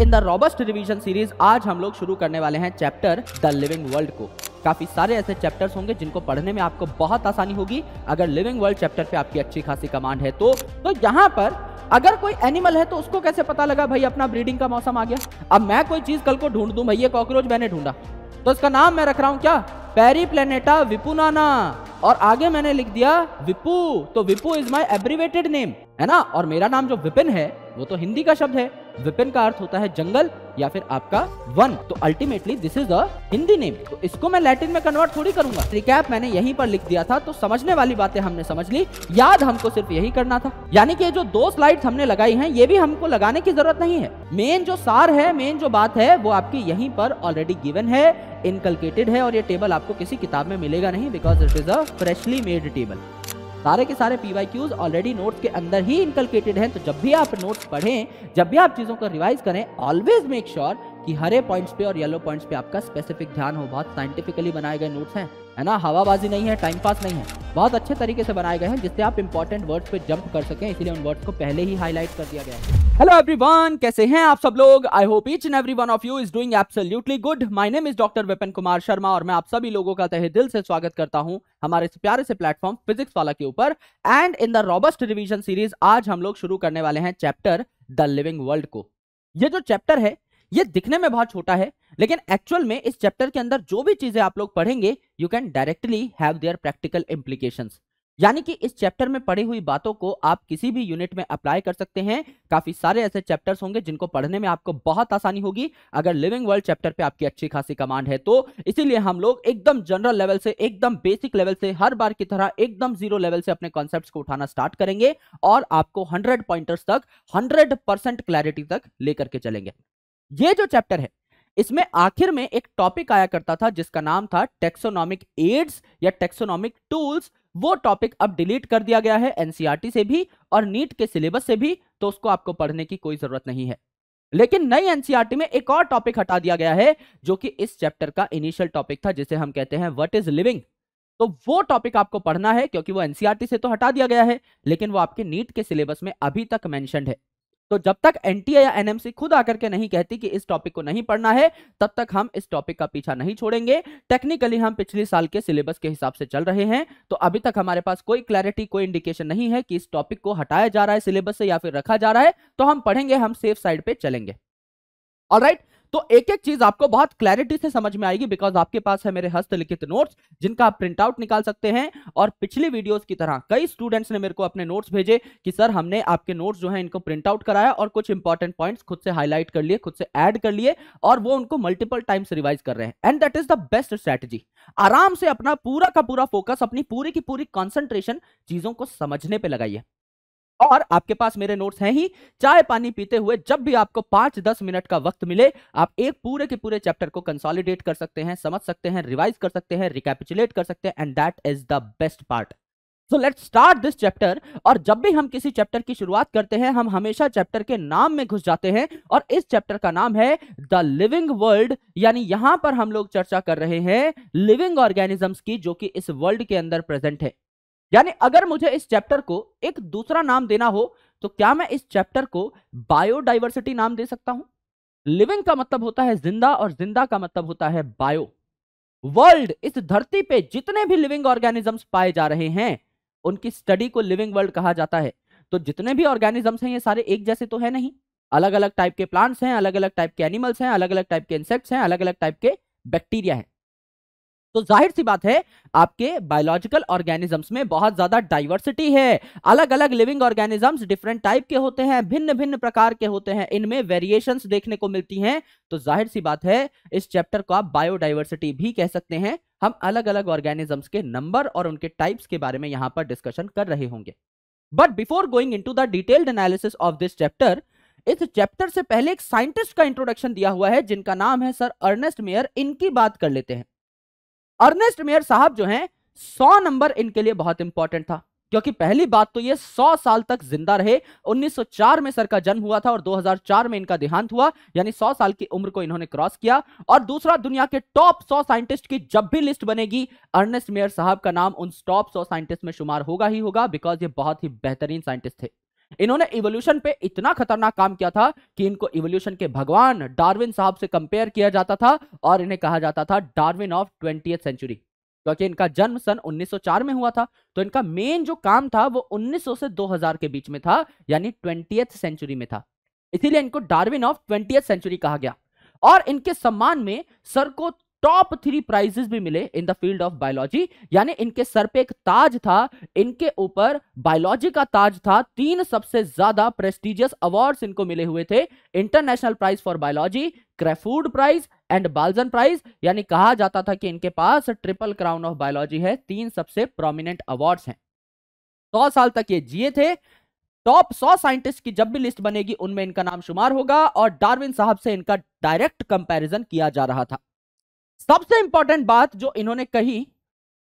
In the robust revision series आज हम लोग शुरू करने वाले हैं चैप्टर द लिविंग वर्ल्ड को। काफ़ी सारे ऐसे चैप्टर्स होंगे जिनको पढ़ने में आपको बहुत आसानी होगी। अगर लिविंग वर्ल्ड चैप्टर पे आपकी अच्छी खासी कमांड है तो तो यहाँ पर अगर कोई एनिमल है तो उसको कैसे पता लगा, भाई, अपना ब्रीडिंग का मौसम आ गया। अब मैं कोई चीज़ कल को ढूंढ दूँ, भाई, ये कॉकरोच मैंने ढूंढा। तो इसका नाम मैं रख रहा हूँ क्या? पेरी प्लेनेटा विपुनाना। और आगे मैंने लिख दिया, विपू। तो विपू इज़ माई एब्रीवेटेड नेम। है ना? और मेरा नाम जो विपिन है, वो तो हिंदी का शब्द है। विपिन का अर्थ होता है जंगल या फिर आपका वन। तो ultimately this is a Hindi name तो इसको मैं लैटिन में कन्वर्ट थोड़ी करूँगा। रिकैप मैंने यहीं पर लिख दिया था तो समझने वाली बातें हमने समझ ली। याद हमको सिर्फ़ यही करना था। यानी कि जो दो स्लाइड्स हमने लगाई हैं, ये भी हमको लगाने की ज़रूरत नहीं है। मेन जो सार है मेन जो बात है, वो आपकी यहीं पर ऑलरेडी गिवन है इनकलकेटेड है, और ये टेबल आपको किसी किताब में मिलेगा नहीं because it is a freshly made table सारे के सारे पीवाई क्यूज ऑलरेडी नोट्स के अंदर ही इंकलकेटेड हैं तो जब भी आप नोट्स पढ़ें, जब भी आप चीज़ों को रिवाइज करें ऑलवेज मेक श्योर कि हरे पॉइंट्स पे और येलो पॉइंट्स पे आपका स्पेसिफिक ध्यान हो, बहुत साइंटिफिकली बनाए गए नोट्स हैं। है ना? हवाबाजी नहीं है टाइम पास नहीं है। बहुत अच्छे तरीके से बनाए गए हैं, जिससे आप इंपॉर्टेंट वर्ड्स पे जंप कर सकें। इसलिए उन वर्ड्स को पहले ही हाईलाइट कर दिया गया है। हेलो एवरीवन कैसे हैं आप सब लोग? I hope each and every one of you is doing absolutely good my name is doctor Vipin Kumar Sharma और मैं आप सभी लोगों का तहे दिल से स्वागत करता हूँ हमारे इस प्यारे से प्लेटफॉर्म फिजिक्स वाला के ऊपर। And in the robust revision series आज हम लोग शुरू करने वाले हैं चैप्टर द लिविंग वर्ल्ड को। ये जो चैप्टर है ये दिखने में बहुत छोटा है, लेकिन एक्चुअल में इस चैप्टर के अंदर जो भी चीज़ें आप लोग पढ़ेंगे you can directly have their practical implications यानी कि इस चैप्टर में पढ़ी हुई बातों को आप किसी भी यूनिट में अप्लाई कर सकते हैं। काफ़ी सारे ऐसे चैप्टर्स होंगे जिनको पढ़ने में आपको बहुत आसानी होगी। अगर लिविंग वर्ल्ड चैप्टर पे आपकी अच्छी खासी कमांड है तो इसीलिए हम लोग एकदम जनरल लेवल से, एकदम बेसिक लेवल से, हर बार की तरह एकदम ज़ीरो लेवल से अपने कॉन्सेप्ट को उठाना स्टार्ट करेंगे और आपको हंड्रेड पॉइंटर्स तक हंड्रेड क्लैरिटी तक लेकर के चलेंगे। ये जो चैप्टर है, इसमें आखिर में एक टॉपिक आया करता था, जिसका नाम था टेक्सोनॉमिक एड्स या टेक्सोनॉमिक टूल्स वो टॉपिक अब डिलीट कर दिया गया है एनसीईआरटी से भी और नीट के सिलेबस से भी तो उसको आपको पढ़ने की कोई ज़रूरत नहीं है। लेकिन नई एनसीईआरटी में एक और टॉपिक हटा दिया गया है, जो कि इस चैप्टर का इनिशियल टॉपिक था, जिसे हम कहते हैं व्हाट इज़ लिविंग तो वो टॉपिक आपको पढ़ना है, क्योंकि वो एनसीईआरटी से तो हटा दिया गया है, लेकिन वो आपके नीट के सिलेबस में अभी तक मेंशनड है। तो जब तक एनटीए या एनएमसी खुद आकर के नहीं कहती कि इस टॉपिक को नहीं पढ़ना है, तब तक हम इस टॉपिक का पीछा नहीं छोड़ेंगे टेक्निकली हम पिछले साल के सिलेबस के हिसाब से चल रहे हैं तो अभी तक हमारे पास कोई क्लैरिटी कोई इंडिकेशन नहीं है कि इस टॉपिक को हटाया जा रहा है सिलेबस से या फिर रखा जा रहा है तो हम पढ़ेंगे, हम सेफ़ साइड पर चलेंगे ऑलराइट? तो एक एक चीज़ आपको बहुत क्लैरिटी से समझ में आएगी बिकॉज़ आपके पास है मेरे हस्तलिखित नोट्स जिनका आप प्रिंट आउट निकाल सकते हैं और पिछली वीडियोस की तरह कई स्टूडेंट्स ने मेरे को अपने नोट्स भेजे कि सर हमने आपके नोट्स जो है इनको प्रिंट आउट कराया और कुछ इंपॉर्टेंट पॉइंट्स खुद से हाईलाइट कर लिए, खुद से ऐड कर लिए और वो उनको मल्टीपल टाइम्स रिवाइज कर रहे हैं. And that is the best strategy आराम से अपना पूरा का पूरा फोकस अपनी पूरी की पूरी कॉन्सेंट्रेशन चीज़ों को समझने पर लगाइए. और आपके पास मेरे नोट्स हैं ही। चाय पानी पीते हुए जब भी आपको पाँच दस मिनट का वक्त मिले, आप एक पूरे के पूरे चैप्टर को कंसोलिडेट कर सकते हैं, समझ सकते हैं रिवाइज कर सकते हैं रिकैपिचुलेट कर सकते हैं and that is the best part so let start this chapter और जब भी हम किसी चैप्टर की शुरुआत करते हैं, हम हमेशा चैप्टर के नाम में घुस जाते हैं और इस चैप्टर का नाम है द लिविंग वर्ल्ड यानी यहाँ पर हम लोग चर्चा कर रहे हैं लिविंग ऑर्गेनिजम्स की, जो कि इस वर्ल्ड के अंदर प्रेजेंट है। यानी अगर मुझे इस चैप्टर को एक दूसरा नाम देना हो तो क्या मैं इस चैप्टर को बायोडाइवर्सिटी नाम दे सकता हूँ? लिविंग का मतलब होता है ज़िंदा और ज़िंदा का मतलब होता है बायो वर्ल्ड इस धरती पे जितने भी लिविंग ऑर्गेनिजम्स पाए जा रहे हैं, उनकी स्टडी को लिविंग वर्ल्ड कहा जाता है। तो जितने भी ऑर्गेनिजम्स हैं, ये सारे एक जैसे तो है नहीं। अलग अलग टाइप के प्लांट्स हैं अलग अलग टाइप के एनिमल्स हैं अलग अलग टाइप के इंसेक्ट्स हैं अलग अलग टाइप के बैक्टीरिया हैं। तो ज़ाहिर सी बात है, आपके बायोलॉजिकल ऑर्गेनिजम्स में बहुत ज़्यादा डाइवर्सिटी है। अलग अलग लिविंग ऑर्गेनिजम्स डिफरेंट टाइप के होते हैं भिन्न भिन्न प्रकार के होते हैं। इनमें वेरिएशंस देखने को मिलती हैं। तो ज़ाहिर सी बात है, इस चैप्टर को आप बायोडाइवर्सिटी भी कह सकते हैं। हम अलग अलग ऑर्गेनिजम्स के नंबर और उनके टाइप्स के बारे में यहाँ पर डिस्कशन कर रहे होंगे। But before going into the detailed analysis of this chapter इस चैप्टर से पहले एक साइंटिस्ट का इंट्रोडक्शन दिया हुआ है, जिनका नाम है सर अर्नेस्ट मेयर इनकी बात कर लेते हैं। अर्नेस्ट मेयर साहब जो हैं, सौ नंबर इनके लिए बहुत इंपॉर्टेंट था। क्योंकि पहली बात तो ये 100 साल तक ज़िंदा रहे 1904 में सर का जन्म हुआ था और 2004 में इनका देहांत हुआ, यानी 100 साल की उम्र को इन्होंने क्रॉस किया। और दूसरा, दुनिया के टॉप 100 साइंटिस्ट की जब भी लिस्ट बनेगी, अर्नेस्ट मेयर साहब का नाम उन टॉप 100 साइंटिस्ट में शुमार होगा ही होगा बिकॉज़ ये बहुत ही बेहतरीन साइंटिस्ट थे। इन्होंने इवोल्यूशन पे इतना खतरनाक काम किया था कि इनको इवोल्यूशन के भगवान डार्विन साहब से कंपेयर किया जाता था और इन्हें कहा जाता था डार्विन ऑफ़ ट्वेंटी सेंचुरी क्योंकि इनका जन्म सन 1904 में हुआ था तो इनका मेन जो काम था वो 1900 से 2000 के बीच में था, यानी ट्वेंटी सेंचुरी में था। इसीलिए इनको डार्विन ऑफ़ ट्वेंटी सेंचुरी कहा गया। और इनके सम्मान में सर को टॉप थ्री प्राइजेस भी मिले in the field of biology यानी इनके सर पे एक ताज था, इनके ऊपर बायोलॉजी का ताज था, तीन सबसे ज़्यादा प्रेस्टिजियस अवार्ड्स इनको मिले हुए थे international prize for biology Crafoord prize and Balzan prize यानी कहा जाता था कि इनके पास ट्रिपल क्राउन ऑफ़ बायोलॉजी है, तीन सबसे प्रोमिनेंट अवार्ड्स हैं। सौ साल तक ये जिए थे। टॉप सौ साइंटिस्ट की जब भी लिस्ट बनेगी, उनमें इनका नाम शुमार होगा और डार्विन साहब से इनका डायरेक्ट कंपैरिजन किया जा रहा था। सबसे इंपॉर्टेंट बात जो इन्होंने कही,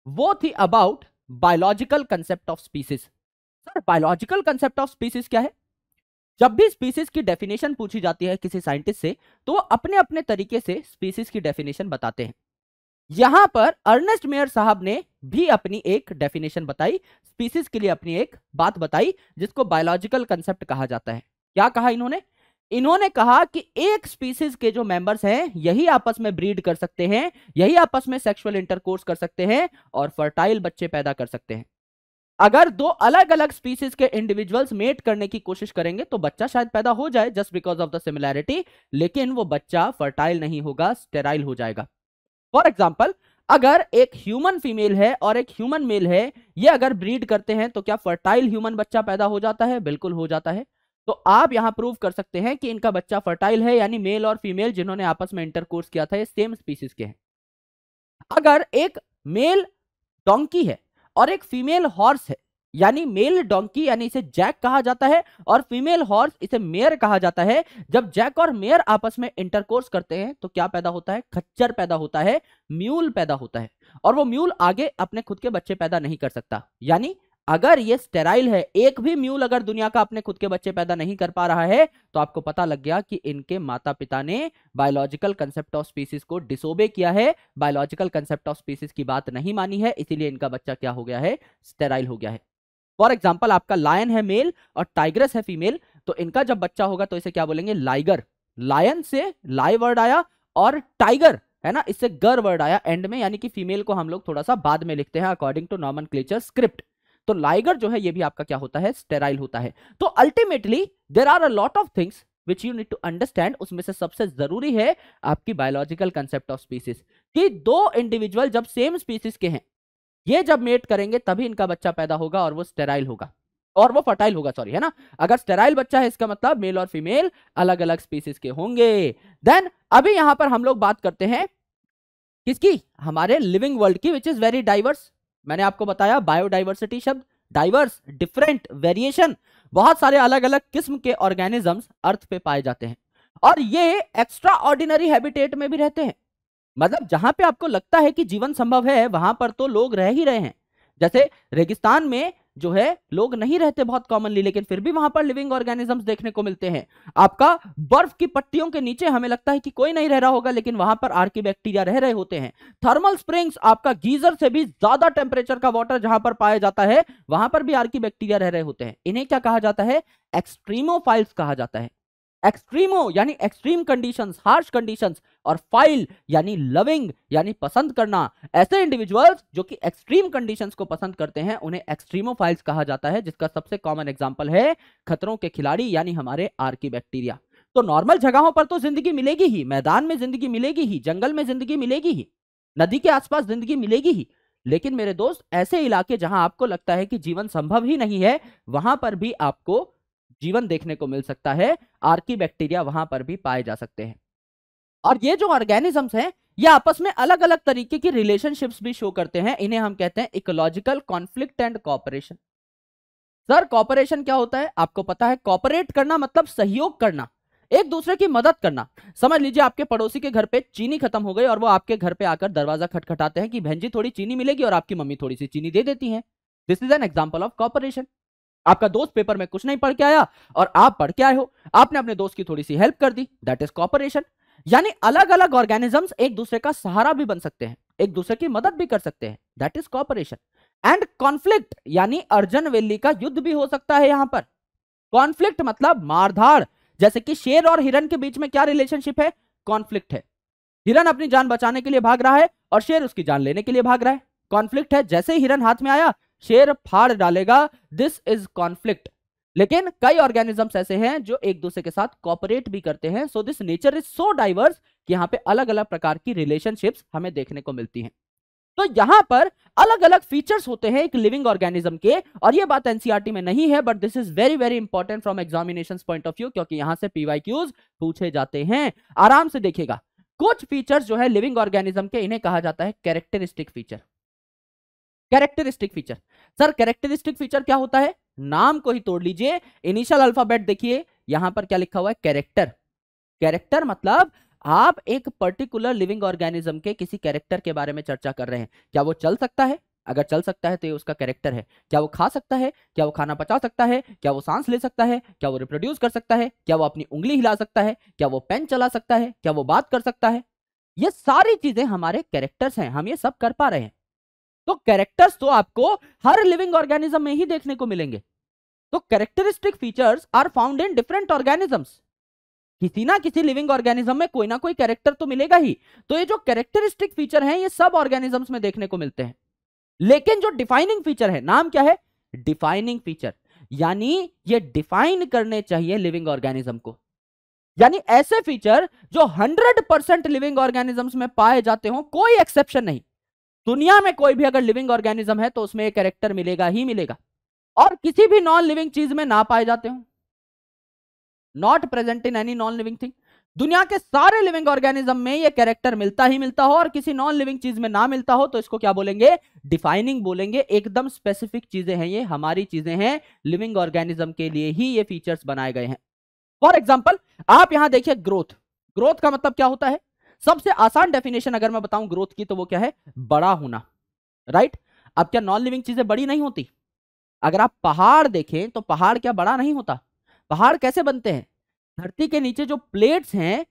वो थी about biological concept of species sir biological concept of species क्या है? जब भी स्पीसीज की डेफिनेशन पूछी जाती है किसी साइंटिस्ट से तो वो अपने अपने तरीके से स्पीसीज की डेफिनेशन बताते हैं। यहाँ पर अर्नेस्ट मेयर साहब ने भी अपनी एक डेफिनेशन बताई स्पीसीज के लिए अपनी एक बात बताई, जिसको बायोलॉजिकल कंसेप्ट कहा जाता है। क्या कहा इन्होंने? इन्होंने कहा कि एक स्पीसीज के जो मेंबर्स हैं, यही आपस में ब्रीड कर सकते हैं, यही आपस में सेक्सुअल इंटरकोर्स कर सकते हैं और फर्टाइल बच्चे पैदा कर सकते हैं। अगर दो अलग अलग स्पीसीज के इंडिविजुअल्स मेट करने की कोशिश करेंगे तो बच्चा शायद पैदा हो जाए just because of the similarity लेकिन वो बच्चा फर्टाइल नहीं होगा स्टेराइल हो जाएगा। फॉर एग्ज़ाम्पल अगर एक ह्यूमन फीमेल है और एक ह्यूमन मेल है, ये अगर ब्रीड करते हैं तो क्या फर्टाइल ह्यूमन बच्चा पैदा हो जाता है? बिल्कुल हो जाता है। तो आप यहाँ प्रूव कर सकते हैं कि इनका बच्चा फर्टाइल है, यानी मेल और फीमेल जिन्होंने आपस में इंटरकोर्स किया था, ये सेम स्पीसीज के हैं। अगर एक मेल डोंकी है और एक फीमेल हॉर्स है, यानी मेल डोंकी यानी इसे जैक कहा जाता है, और फीमेल हॉर्स इसे मेयर कहा जाता है, जब जैक और मेयर आपस में इंटरकोर्स करते हैं तो क्या पैदा होता है? खच्चर पैदा होता है म्यूल पैदा होता है, और वो म्यूल आगे अपने खुद के बच्चे पैदा नहीं कर सकता, यानी अगर ये स्टेराइल है, एक भी म्यूल अगर दुनिया का अपने खुद के बच्चे पैदा नहीं कर पा रहा है तो आपको पता लग गया कि इनके माता पिता ने बायोलॉजिकल कंसेप्ट ऑफ़ स्पीसीज को डिसोबे किया है। बायोलॉजिकल कंसेप्ट ऑफ़ स्पीसीज की बात नहीं मानी है, इसीलिए इनका बच्चा क्या हो गया है? स्टेराइल हो गया है। फॉर एग्ज़ाम्पल आपका लायन है मेल और टाइग्रस है फीमेल तो इनका जब बच्चा होगा तो इसे क्या बोलेंगे? लाइगर लायन से लाई वर्ड आया और टाइगर है ना? इससे गर वर्ड आया। एंड में यानी कि फीमेल को हम लोग थोड़ा सा बाद में लिखते हैं according to Norman clutcher script तो लाइगर जो है, ये भी आपका क्या होता है? स्टेराइल होता है। तो ultimately there are a lot of things which you need to understand उसमें से सबसे ज़रूरी है आपकी बायोलॉजिकल कंसेप्ट ऑफ़ स्पीसीज कि दो इंडिविजुअल जब सेम स्पीसीज के हैं, ये जब मेट करेंगे, तभी इनका बच्चा पैदा होगा और वो स्टेराइल होगा। और वो फर्टाइल होगा सॉरी है ना? अगर स्टेराइल बच्चा है, इसका मतलब मेल और फीमेल अलग अलग स्पीसीज के होंगे। देन अभी यहाँ पर हम लोग बात करते हैं किसकी? हमारे लिविंग वर्ल्ड की विच इज़ वेरी डाइवर्स मैंने आपको बताया बायोडाइवर्सिटी शब्द डाइवर्स डिफरेंट वेरिएशन बहुत सारे अलग अलग किस्म के ऑर्गेनिजम्स अर्थ पे पाए जाते हैं। और ये एक्स्ट्रा ऑर्डिनरी हैबिटेट में भी रहते हैं। मतलब जहाँ पे आपको लगता है कि जीवन संभव है, वहाँ पर तो लोग रह ही रहे हैं। जैसे रेगिस्तान में जो है, लोग नहीं रहते बहुत कॉमनली लेकिन फिर भी वहाँ पर लिविंग ऑर्गेनिजम्स देखने को मिलते हैं। आपका बर्फ़ की पट्टियों के नीचे हमें लगता है कि कोई नहीं रह रहा होगा, लेकिन वहाँ पर आर्की बैक्टीरिया रह रहे होते हैं। थर्मल स्प्रिंग्स आपका गीजर से भी ज़्यादा टेम्परेचर का वाटर जहाँ पर पाया जाता है, वहाँ पर भी आर्की बैक्टीरिया रह रहे होते हैं। इन्हें क्या कहा जाता है? एक्सट्रीमोफाइल्स कहा जाता है। एक्सट्रीमो यानी एक्सट्रीम कंडीशंस हार्श कंडीशंस और फ़ाइल यानी लविंग यानी पसंद करना। ऐसे इंडिविजुअल्स जो कि एक्सट्रीम कंडीशंस को पसंद करते हैं, उन्हें एक्सट्रीमो फाइल्स कहा जाता है, जिसका सबसे कॉमन एग्जांपल है खतरों के खिलाड़ी, यानी हमारे आर्की बैक्टीरिया तो नॉर्मल जगहों पर तो ज़िंदगी मिलेगी ही, मैदान में ज़िंदगी मिलेगी ही, जंगल में ज़िंदगी मिलेगी ही, नदी के आसपास ज़िंदगी मिलेगी ही। लेकिन मेरे दोस्त, ऐसे इलाके जहाँ आपको लगता है कि जीवन संभव ही नहीं है, वहाँ पर भी आपको जीवन देखने को मिल सकता है आर्की बैक्टीरिया वहाँ पर भी पाए जा सकते हैं। और ये जो ऑर्गेनिजम्स हैं, ये आपस में अलग अलग तरीके की रिलेशनशिप्स भी शो करते हैं, इन्हें हम कहते हैं ecological conflict and cooperation. Sir, cooperation क्या होता है? आपको पता है, कॉपरेट करना मतलब सहयोग करना, एक दूसरे की मदद करना। समझ लीजिए आपके पड़ोसी के घर पे चीनी खत्म हो गई और वो आपके घर पे आकर दरवाज़ा खटखटाते हैं कि बहन जी, थोड़ी चीनी मिलेगी और आपकी मम्मी थोड़ी सी चीनी दे देती है। This is an example of cooperation आपका दोस्त पेपर में कुछ नहीं पढ़ के आया और आप पढ़ के आए हो। आपने अपने दोस्त की थोड़ी सी हेल्प कर दी। दैट इज़ कॉपरेशन यानी अलग अलग ऑर्गेनिजम्स एक दूसरे का सहारा भी बन सकते हैं, एक दूसरे की मदद भी कर सकते हैं। That is cooperation and conflict यानी अर्जन वेली का युद्ध भी हो सकता है यहाँ पर। कॉन्फ्लिक्ट मतलब मारधाड़, जैसे कि शेर और हिरन के बीच में क्या रिलेशनशिप है? कॉन्फ्लिक्ट है। हिरन अपनी जान बचाने के लिए भाग रहा है और शेर उसकी जान लेने के लिए भाग रहा है। कॉन्फ्लिक्ट है, जैसे हिरन हाथ में आया शेर फाड़ डालेगा। दिस इज़ कॉन्फ्लिक्ट लेकिन कई ऑर्गेनिजम्स ऐसे हैं जो एक दूसरे के साथ कॉपरेट भी करते हैं। So this nature is so diverse कि यहाँ पे अलग अलग प्रकार की रिलेशनशिप्स हमें देखने को मिलती हैं। तो यहाँ पर अलग अलग फीचर्स होते हैं एक लिविंग ऑर्गेनिज्म के और ये बात एनसीआरटी में नहीं है but this is very very important from examination point of view क्योंकि यहाँ से पीवाई क्यूज पूछे जाते हैं। आराम से देखिएगा। कुछ फीचर्स जो है लिविंग ऑर्गेनिज्म के, इन्हें कहा जाता है characteristic feature characteristic feature sir characteristic feature क्या होता है? नाम को ही तोड़ लीजिए। इनिशियल अल्फ़ाबेट देखिए। यहाँ पर क्या लिखा हुआ है? कैरेक्टर कैरेक्टर मतलब आप एक पर्टिकुलर लिविंग ऑर्गेनिज्म के किसी कैरेक्टर के बारे में चर्चा कर रहे हैं। क्या वो चल सकता है? अगर चल सकता है तो ये उसका कैरेक्टर है। क्या वो खा सकता है? क्या वो खाना पचा सकता है? क्या वो सांस ले सकता है? क्या वो रिप्रोड्यूस कर सकता है? क्या वो अपनी उंगली हिला सकता है? क्या वो पेन चला सकता है? क्या वो बात कर सकता है? ये सारी चीज़ें हमारे कैरेक्टर्स हैं। हम ये सब कर पा रहे हैं। तो कैरेक्टर्स तो आपको हर लिविंग ऑर्गेनिज्म में ही देखने को मिलेंगे। तो characteristic features are found in different organisms किसी ना किसी लिविंग ऑर्गेनिज्म में कोई ना कोई कैरेक्टर तो मिलेगा ही। तो ये जो कैरेक्टरिस्टिक फीचर हैं, ये सब ऑर्गेनिजम्स में देखने को मिलते हैं। लेकिन जो डिफाइनिंग फीचर है, नाम क्या है? डिफाइनिंग फीचर यानी ये डिफाइन करने चाहिए लिविंग ऑर्गेनिज्म को। यानी ऐसे फीचर जो 100% लिविंग ऑर्गेनिजम्स में पाए जाते हो, कोई एक्सेप्शन नहीं। दुनिया में कोई भी अगर लिविंग ऑर्गेनिज्म है तो उसमें एक कैरेक्टर मिलेगा ही मिलेगा। और किसी भी नॉन लिविंग चीज़ में ना पाए जाते हो। Not present in any non living thing दुनिया के सारे लिविंग ऑर्गेनिज्म में ये कैरेक्टर मिलता ही मिलता हो, और किसी नॉन लिविंग चीज़ में ना मिलता हो तो इसको क्या बोलेंगे? डिफाइनिंग बोलेंगे। एकदम स्पेसिफिक चीज़ें हैं ये, हमारी चीज़ें हैं। लिविंग ऑर्गेनिज्म के लिए ही ये फीचर्स बनाए गए हैं। फॉर एग्ज़ाम्पल आप यहाँ देखिए ग्रोथ ग्रोथ का मतलब क्या होता है? सबसे आसान डेफिनेशन अगर मैं बताऊँ ग्रोथ की तो वो क्या है? बड़ा होना राइट अब क्या नॉन लिविंग चीज़ें बड़ी नहीं होती? अगर आप पहाड़ देखें तो पहाड़ क्या बड़ा नहीं होता? पहाड़ कैसे बनते हैं? धरती के नीचे जो प्लेट्स हैं,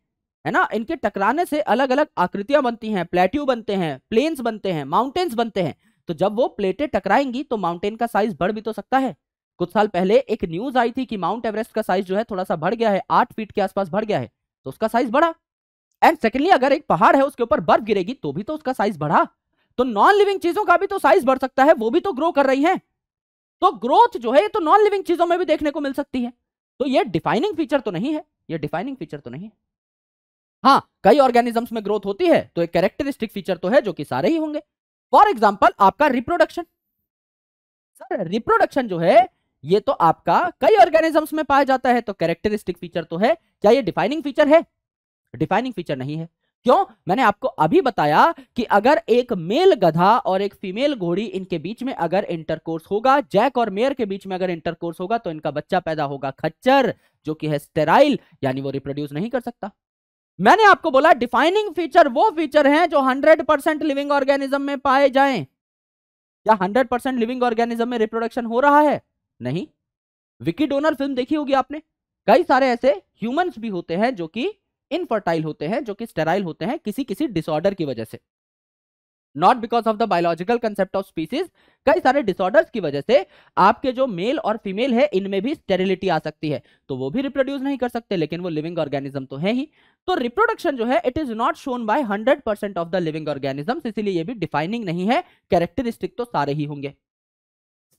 है ना, इनके टकराने से अलग अलग आकृतियाँ बनती हैं प्लेट्यू बनते हैं प्लेन्स बनते हैं माउंटेन्स बनते हैं। तो जब वो प्लेटें टकराएँगी तो माउंटेन का साइज़ बढ़ भी तो सकता है। कुछ साल पहले एक न्यूज़ आई थी कि माउंट एवरेस्ट का साइज़ जो है, थोड़ा सा बढ़ गया है, आठ फीट के आसपास बढ़ गया है तो उसका साइज़ बढ़ा एंड सेकेंडली अगर एक पहाड़ है, उसके ऊपर बर्फ़ गिरेगी तो भी तो उसका साइज़ बढ़ा। तो नॉन लिविंग चीज़ों का भी तो साइज़ बढ़ सकता है, वो भी तो ग्रो कर रही है। तो ग्रोथ जो है, ये तो नॉन लिविंग चीज़ों में भी देखने को मिल सकती है। तो ये डिफाइनिंग फीचर तो नहीं है, ये डिफाइनिंग फीचर तो नहीं है। हाँ कई ऑर्गेनिजम्स में ग्रोथ होती है तो एक कैरेक्टरिस्टिक फीचर तो है, जो कि सारे ही होंगे। फॉर एग्ज़ाम्पल आपका रिप्रोडक्शन सर रिप्रोडक्शन जो है, ये तो आपका कई ऑर्गेनिजम्स में पाया जाता है तो कैरेक्टरिस्टिक फीचर तो है। क्या ये डिफाइनिंग फीचर है? डिफाइनिंग फीचर नहीं है। क्यों? मैंने आपको अभी बताया कि अगर एक मेल गधा और एक फीमेल घोड़ी इनके बीच में अगर इंटरकोर्स होगा जैक और मेयर के बीच में अगर इंटरकोर्स होगा तो इनका बच्चा पैदा होगा खच्चर, जो कि है स्टेराइल यानी वो रिप्रोड्यूस नहीं कर सकता। मैंने आपको बोला डिफाइनिंग फीचर वो फीचर हैं जो 100% लिविंग ऑर्गेनिज्म में पाए जाएँ। क्या 100% लिविंग ऑर्गेनिज्म में रिप्रोडक्शन हो रहा है? नहीं। विकी डोनर फ़िल्म देखी होगी आपने? कई सारे ऐसे ह्यूमंस भी होते हैं जो कि इनफर्टाइल होते हैं, जो कि स्टेराइल होते हैं किसी किसी डिसऑर्डर की वजह से। Not because of the biological concept of species कई सारे डिसऑर्डर्स की वजह से आपके जो मेल और फीमेल है, इनमें भी स्टेरिलिटी आ सकती है। तो वो भी रिप्रोड्यूस नहीं कर सकते, लेकिन वो लिविंग ऑर्गेनिज्म तो है ही। तो रिप्रोडक्शन जो है it is not shown by 100% of the living organisms इसीलिए ये भी डिफाइनिंग नहीं है। कैरेक्टरिस्टिक तो सारे ही होंगे।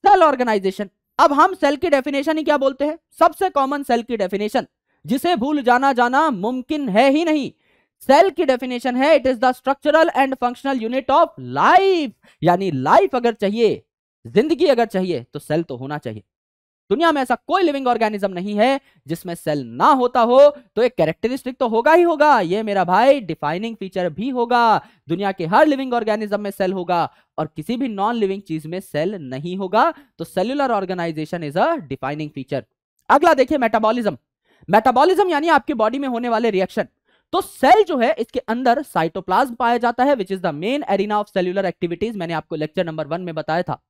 सेल ऑर्गेनाइजेशन अब हम सेल की डेफिनेशन ही क्या बोलते हैं? सबसे कॉमन सेल की डेफिनेशन जिसे भूल जाना जाना मुमकिन है ही नहीं। सेल की डेफिनेशन है it is the structural and functional unit of life यानी लाइफ अगर चाहिए, ज़िंदगी अगर चाहिए तो सेल तो होना चाहिए। दुनिया में ऐसा कोई लिविंग ऑर्गेनिज्म नहीं है जिसमें सेल ना होता हो तो एक कैरेक्टरिस्टिक तो होगा ही होगा। ये मेरा भाई डिफाइनिंग फीचर भी होगा। दुनिया के हर लिविंग ऑर्गेनिज्म में सेल होगा, और किसी भी नॉन लिविंग चीज़ में सेल नहीं होगा। तो cellular organisation is a defining feature अगला देखिए मेटाबॉलिज्म मेटाबॉलिज्म यानी आपकी बॉडी में होने वाले रिएक्शन तो सेल जो है, इसके अंदर साइटोप्लाज्म पाया जाता है which is the main arena of cellular activities मैंने आपको लेक्चर नंबर वन में बताया था.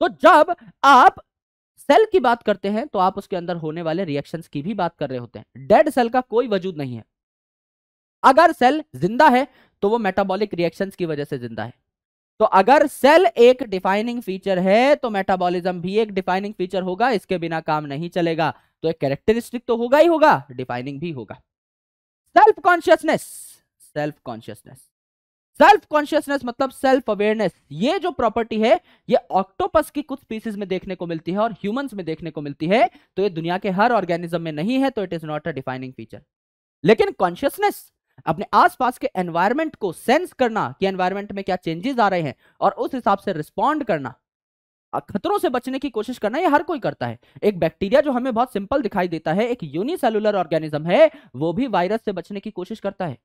तो जब आप सेल की बात करते हैं तो आप उसके अंदर होने वाले रिएक्शंस की भी बात कर रहे होते हैं. डेड सेल का कोई वजूद नहीं है. अगर सेल ज़िंदा है तो वो मेटाबॉलिक रिएक्शंस की वजह से ज़िंदा है. तो अगर सेल एक डिफाइनिंग फीचर है तो मेटाबॉलिज्म भी एक डिफाइनिंग फीचर होगा, इसके बिना काम नहीं चलेगा. तो एक कैरेक्टरिस्टिक तो होगा ही होगा डिफाइनिंग भी होगा। Self consciousness self consciousness self consciousness मतलब सेल्फ अवेयरनेस ये जो प्रॉपर्टी है, ये ऑक्टोपस की कुछ स्पीसीज में देखने को मिलती है और ह्यूमंस में देखने को मिलती है तो ये दुनिया के हर ऑर्गेनिज्म में नहीं है तो it is not a defining feature लेकिन कॉन्शियसनेस अपने आसपास के एनवायरमेंट को सेंस करना कि एनवायरमेंट में क्या चेंजेस आ रहे हैं, और उस हिसाब से रिस्पॉन्ड करना खतरों से बचने की कोशिश करना ये हर कोई करता है। एक बैक्टीरिया जो हमें बहुत सिंपल दिखाई देता है, एक यूनिसेलुलर ऑर्गेनिज्म है, वो भी वायरस से बचने की कोशिश करता है।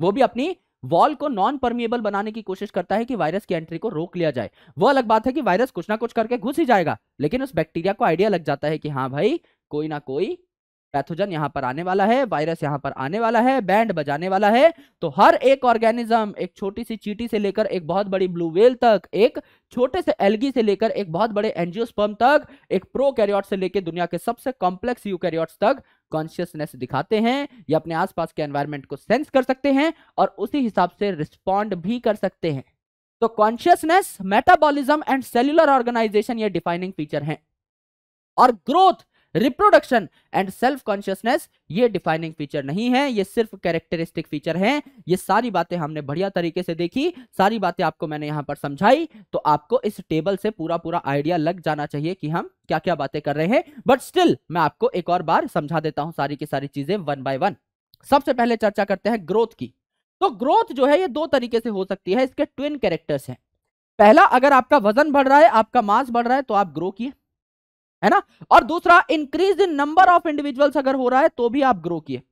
वो भी अपनी वॉल को नॉन परमिएबल बनाने की कोशिश करता है कि वायरस की एंट्री को रोक लिया जाए। वो अलग बात है कि वायरस कुछ ना कुछ करके घुस ही जाएगा, लेकिन उस बैक्टीरिया को आइडिया लग जाता है कि हाँ भाई, कोई ना कोई पैथोजन यहाँ पर आने वाला है वायरस यहाँ पर आने वाला है बैंड बजाने वाला है। तो हर एक ऑर्गेनिज्म एक छोटी सी चीटी से लेकर एक बहुत बड़ी ब्लू वेल तक, एक छोटे से एल्गी से लेकर एक बहुत बड़े एंजियोस्पर्म तक, एक प्रो कैरियोट से लेकर दुनिया के सबसे कॉम्प्लेक्स यू तक कॉन्शियसनेस दिखाते हैं। या अपने आसपास के एनवायरमेंट को सेंस कर सकते हैं और उसी हिसाब से रिस्पॉन्ड भी कर सकते हैं। तो consciousness metabolism and cellular organisation ये डिफाइनिंग फीचर हैं। और growth reproduction and self consciousness ये डिफाइनिंग फीचर नहीं है, ये सिर्फ़ कैरेक्टरिस्टिक फीचर हैं, ये सारी बातें हमने बढ़िया तरीके से देखी, सारी बातें आपको मैंने यहाँ पर समझाई तो आपको इस टेबल से पूरा पूरा आइडिया लग जाना चाहिए कि हम क्या क्या बातें कर रहे हैं बट स्टिल मैं आपको एक और बार समझा देता हूँ सारी की सारी चीज़ें वन बाय वन सबसे पहले चर्चा करते हैं ग्रोथ की। तो ग्रोथ जो है ये दो तरीके से हो सकती है, इसके ट्विन कैरेक्टर्स हैं। पहला, अगर आपका वज़न बढ़ रहा है, आपका मास बढ़ रहा है तो आप ग्रो किए। है ना? और दूसरा increase in number of individuals अगर हो रहा है तो भी आप ग्रो किए।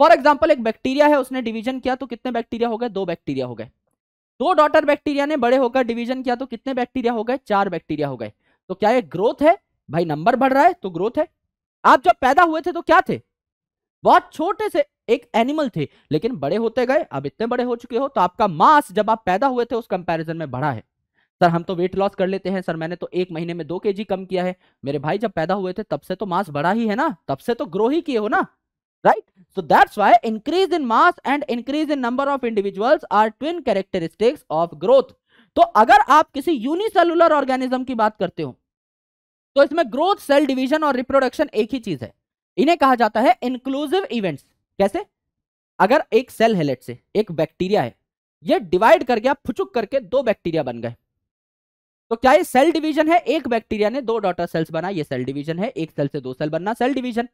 फॉर एग्ज़ाम्पल एक बैक्टीरिया है, उसने डिवीज़न किया तो कितने बैक्टीरिया हो गए? दो बैक्टीरिया हो गए। दो डॉटर बैक्टीरिया ने बड़े होकर डिवीज़न किया तो कितने बैक्टीरिया हो गए? चार बैक्टीरिया हो गए। तो क्या ये ग्रोथ है? भाई नंबर बढ़ रहा है तो ग्रोथ है। आप जब पैदा हुए थे तो क्या थे? बहुत छोटे से, एक एनिमल थे, लेकिन बड़े होते गए। अब इतने बड़े हो चुके हो तो आपका मास जब आप पैदा हुए थे, उस कंपैरिजन में बढ़ा है। सर, हम तो वेट लॉस कर लेते हैं, सर, मैंने तो एक महीने में दो के कम किया है। मेरे भाई जब पैदा हुए थे, तब से तो मास बढ़ा ही है ना, तब से तो ग्रो ही किए हो ना right so that's why increase in mass and increase in number of individuals are twin characteristics of growth तो अगर आप किसी यूनिसेलुलर ऑर्गेनिज्म की बात करते हो तो इसमें ग्रोथ सेल डिवीज़न और रिप्रोडक्शन एक ही चीज़ है। इन्हें कहा जाता है इंक्लूसिव इवेंट्स कैसे? अगर एक सेल है लेट से एक बैक्टीरिया है, ये डिवाइड कर गया फुचुक करके दो बैक्टीरिया बन गए। तो क्या ये सेल डिवीज़न है? एक बैक्टीरिया ने दो डॉटर सेल्स बना ये सेल डिवीज़न है, एक सेल से दो सेल बनना सेल डिवीज़न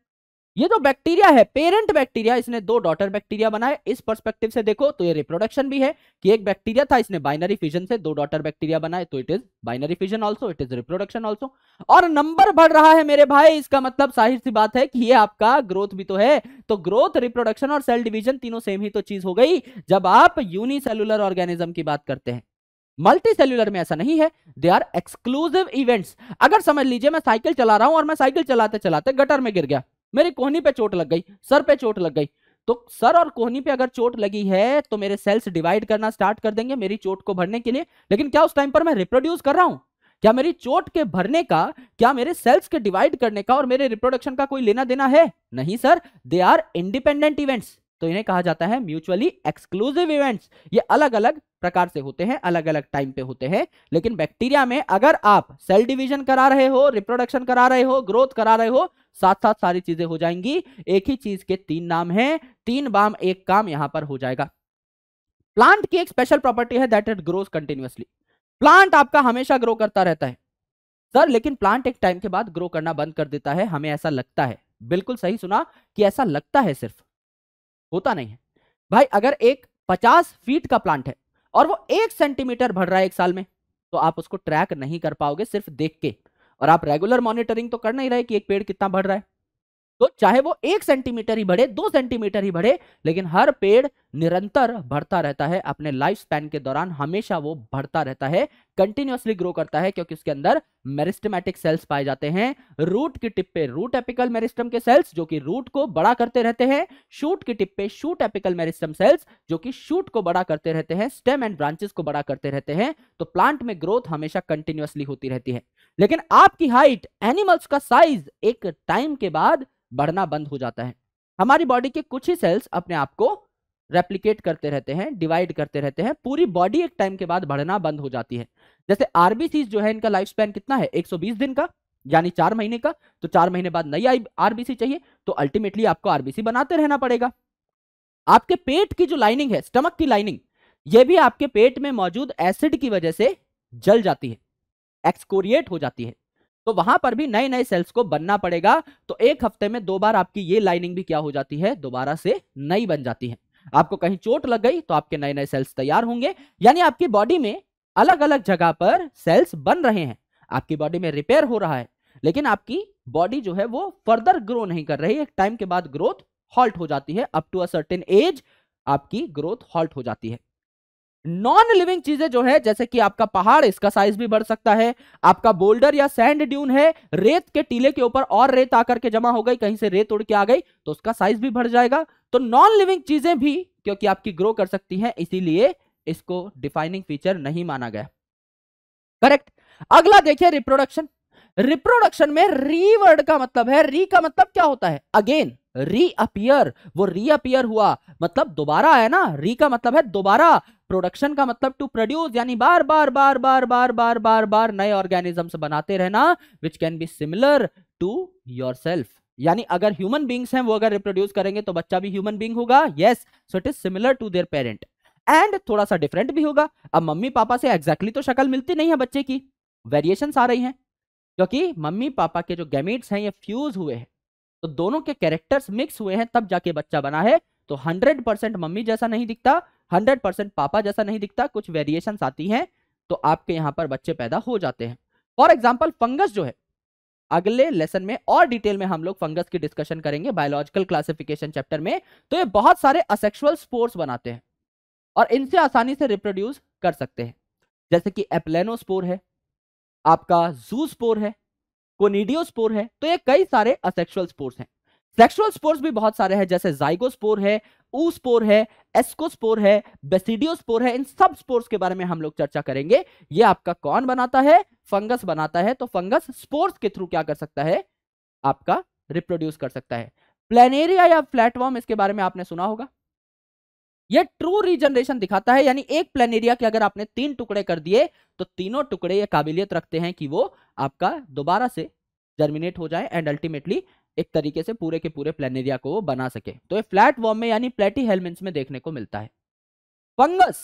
ये जो बैक्टीरिया है पेरेंट बैक्टीरिया इसने दो डॉटर बैक्टीरिया बनाए। इस पर्सपेक्टिव से देखो तो ये रिप्रोडक्शन भी है कि एक बैक्टीरिया था, इसने बाइनरी फिजन से दो डॉटर बैक्टीरिया बनाए तो it is binary fission also it is reproduction also और नंबर बढ़ रहा है मेरे भाई, इसका मतलब ज़ाहिर सी बात है कि ये आपका ग्रोथ भी तो है। तो ग्रोथ रिप्रोडक्शन और सेल डिविजन तीनों सेम ही तो चीज़ हो गई, जब आप यूनिसेलुलर ऑर्गेनिज्म की बात करते हैं। मल्टी सेल्यूलर में ऐसा नहीं है। दे आर एक्सक्लूसिव इवेंट्स अगर समझ लीजिए, मैं साइकिल चला रहा हूँ और मैं साइकिल चलाते चलाते गटर में गिर गया। मेरी कोहनी पे चोट लग गई, सर पे चोट लग गई। तो सर और कोहनी पे अगर चोट लगी है तो मेरे सेल्स डिवाइड करना स्टार्ट कर देंगे मेरी चोट को भरने के लिए। लेकिन क्या उस टाइम पर मैं रिप्रोड्यूस कर रहा हूँ? क्या मेरी चोट के भरने का, क्या मेरे सेल्स के डिवाइड करने का और मेरे रिप्रोडक्शन का कोई लेना देना है? नहीं sir they are independent events तो इन्हें कहा जाता है म्यूचुअली एक्सक्लूसिव इवेंट्स ये अलग अलग प्रकार से होते हैं अलग अलग टाइम पे होते हैं, लेकिन बैक्टीरिया में अगर आप सेल डिवीज़न करा रहे हो रिप्रोडक्शन करा रहे हो ग्रोथ करा रहे हो साथ साथ सारी चीज़ें हो जाएँगी। एक ही चीज़ के तीन नाम हैं, तीन बाम एक काम यहाँ पर हो जाएगा। प्लांट की एक स्पेशल प्रॉपर्टी है that it grows continuously plant आपका हमेशा ग्रो करता रहता है। सर लेकिन प्लांट एक टाइम के बाद ग्रो करना बंद कर देता है, हमें ऐसा लगता है। बिल्कुल सही सुना कि ऐसा लगता है सिर्फ़। होता नहीं है। भाई, अगर एक पचास फीट का प्लांट है और वो एक सेंटीमीटर बढ़ रहा है एक साल में तो आप उसको ट्रैक नहीं कर पाओगे सिर्फ़ देख के। और आप रेगुलर मॉनिटरिंग तो कर नहीं रहे कि एक पेड़ कितना बढ़ रहा है। तो चाहे वो एक सेंटीमीटर ही बढ़े, दो सेंटीमीटर ही बढ़े, लेकिन हर पेड़ निरंतर बढ़ता रहता है, अपने लाइफ स्पैन के दौरान हमेशा वो बढ़ता रहता है कंटिन्यूसली ग्रो करता है, क्योंकि उसके अंदर मेरिस्टमेटिक सेल्स पाए जाते हैं। रूट की टिप पे रूट एपिकल मेरिस्टम के सेल्स जो कि रूट को बड़ा करते रहते हैं। शूट की टिप पे शूट एपिकल मेरिस्टम सेल्स जो कि शूट को बड़ा करते रहते हैं स्टेम एंड ब्रांचेस को बड़ा करते रहते हैं तो प्लांट में ग्रोथ हमेशा कंटिन्यूसली होती रहती है। लेकिन आपकी हाइट एनिमल्स का साइज़ एक टाइम के बाद बढ़ना बंद हो जाता है। हमारी बॉडी के कुछ ही सेल्स अपने आप को रेप्लीकेट करते रहते हैं डिवाइड करते रहते हैं, पूरी बॉडी एक टाइम के बाद बढ़ना बंद हो जाती है। जैसे आरबीसी जो है, इनका लाइफ स्पैन कितना है? 120 दिन का, यानी चार महीने का तो चार महीने बाद नई आरबीसी चाहिए तो अल्टीमेटली आपको आरबीसी बनाते रहना पड़ेगा। आपके पेट की जो लाइनिंग है स्टमक की लाइनिंग ये भी आपके पेट में मौजूद एसिड की वजह से जल जाती है एक्सकोरिएट हो जाती है। तो वहाँ पर भी नए नए सेल्स को बनना पड़ेगा तो एक हफ़्ते में दो बार आपकी ये लाइनिंग भी क्या हो जाती है? दोबारा से नई बन जाती है। आपको कहीं चोट लग गई तो आपके नए नए सेल्स तैयार होंगे। यानी आपकी बॉडी में अलग अलग जगह पर सेल्स बन रहे हैं। आपकी बॉडी में रिपेयर हो रहा है। लेकिन आपकी बॉडी जो है वो फर्दर ग्रो नहीं कर रही एक टाइम के बाद ग्रोथ हॉल्ट हो जाती है। Up to a certain age आपकी ग्रोथ हॉल्ट हो जाती है। नॉन लिविंग चीज़ें जो है, जैसे कि आपका पहाड़, इसका साइज़ भी बढ़ सकता है। आपका बोल्डर या सैंड ड्यून है, रेत के टीले के ऊपर और रेत आकर के जमा हो गई, कहीं से रेत उड़ के आ गई तो उसका साइज़ भी बढ़ जाएगा। तो नॉन लिविंग चीज़ें भी, क्योंकि आपकी ग्रो कर सकती हैं, इसीलिए इसको डिफाइनिंग फीचर नहीं माना गया। करेक्ट अगला देखिए रिप्रोडक्शन रिप्रोडक्शन में रीवर्ड का मतलब है री का मतलब क्या होता है? अगेन रीअपियर वो रीअपियर हुआ। मतलब दोबारा है ना? री का मतलब है दोबारा। प्रोडक्शन का मतलब टू प्रोड्यूस यानी बार बार बार बार बार बार बार बार नए ऑर्गेनिजम्स बनाते रहना which can be similar to yourself यानी अगर ह्यूमन बींग्स हैं, वो अगर रिप्रोड्यूस करेंगे तो बच्चा भी ह्यूमन बींग होगा। Yes so it is similar to their parent and थोड़ा सा डिफरेंट भी होगा। अब मम्मी पापा से एग्जैक्टली exactly तो शक्ल मिलती नहीं है बच्चे की। वेरिएशन आ रही हैं। क्योंकि मम्मी पापा के जो गैमेट्स हैं, ये फ्यूज हुए हैं। तो दोनों के कैरेक्टर्स मिक्स हुए हैं, तब जाके बच्चा बना है। तो हंड्रेड परसेंट मम्मी जैसा नहीं दिखता हंड्रेड परसेंट पापा जैसा नहीं दिखता, कुछ वेरिएशन आती हैं तो आपके यहाँ पर बच्चे पैदा हो जाते हैं। फॉर एग्ज़ाम्पल फंगस जो है, अगले लेसन में और डिटेल में हम लोग फंगस की डिस्कशन करेंगे बायोलॉजिकल क्लासिफिकेशन चैप्टर में। तो ये बहुत सारे असेक्सुअल स्पोर्स बनाते हैं और इनसे आसानी से रिप्रोड्यूस कर सकते हैं। जैसे कि एप्लेनोस्पोर है, आपका जू स्पोर है कोनिडियोस्पोर है तो ये कई सारे असेक्सुअल स्पोर्स हैं। सेक्सुअल स्पोर्स भी बहुत सारे हैं, जैसे जाइगोस्पोर है ऊस्पोर है एस्कोस्पोर है बेसिडियोस्पोर है, इन सब स्पोर्स के बारे में हम लोग चर्चा करेंगे। ये आपका कौन बनाता है? फंगस बनाता है तो फंगस स्पोर्स के थ्रू क्या कर सकता है? आपका रिप्रोड्यूस कर सकता है। प्लेनेरिया या फ्लैटवॉर्म, इसके बारे में आपने सुना होगा। यह ट्रू रीजनरेशन दिखाता है, यानी एक प्लेनेरिया के अगर आपने तीन टुकड़े कर दिए तो तीनों टुकड़े ये काबिलियत रखते हैं कि वो आपका दोबारा से जर्मिनेट हो जाए एंड अल्टीमेटली एक तरीके से पूरे के पूरे प्लेनेरिया को वो बना सके। तो ये फ्लैट वॉर्म में, यानी प्लेटी हेलमेंट्स में देखने को मिलता है। फंगस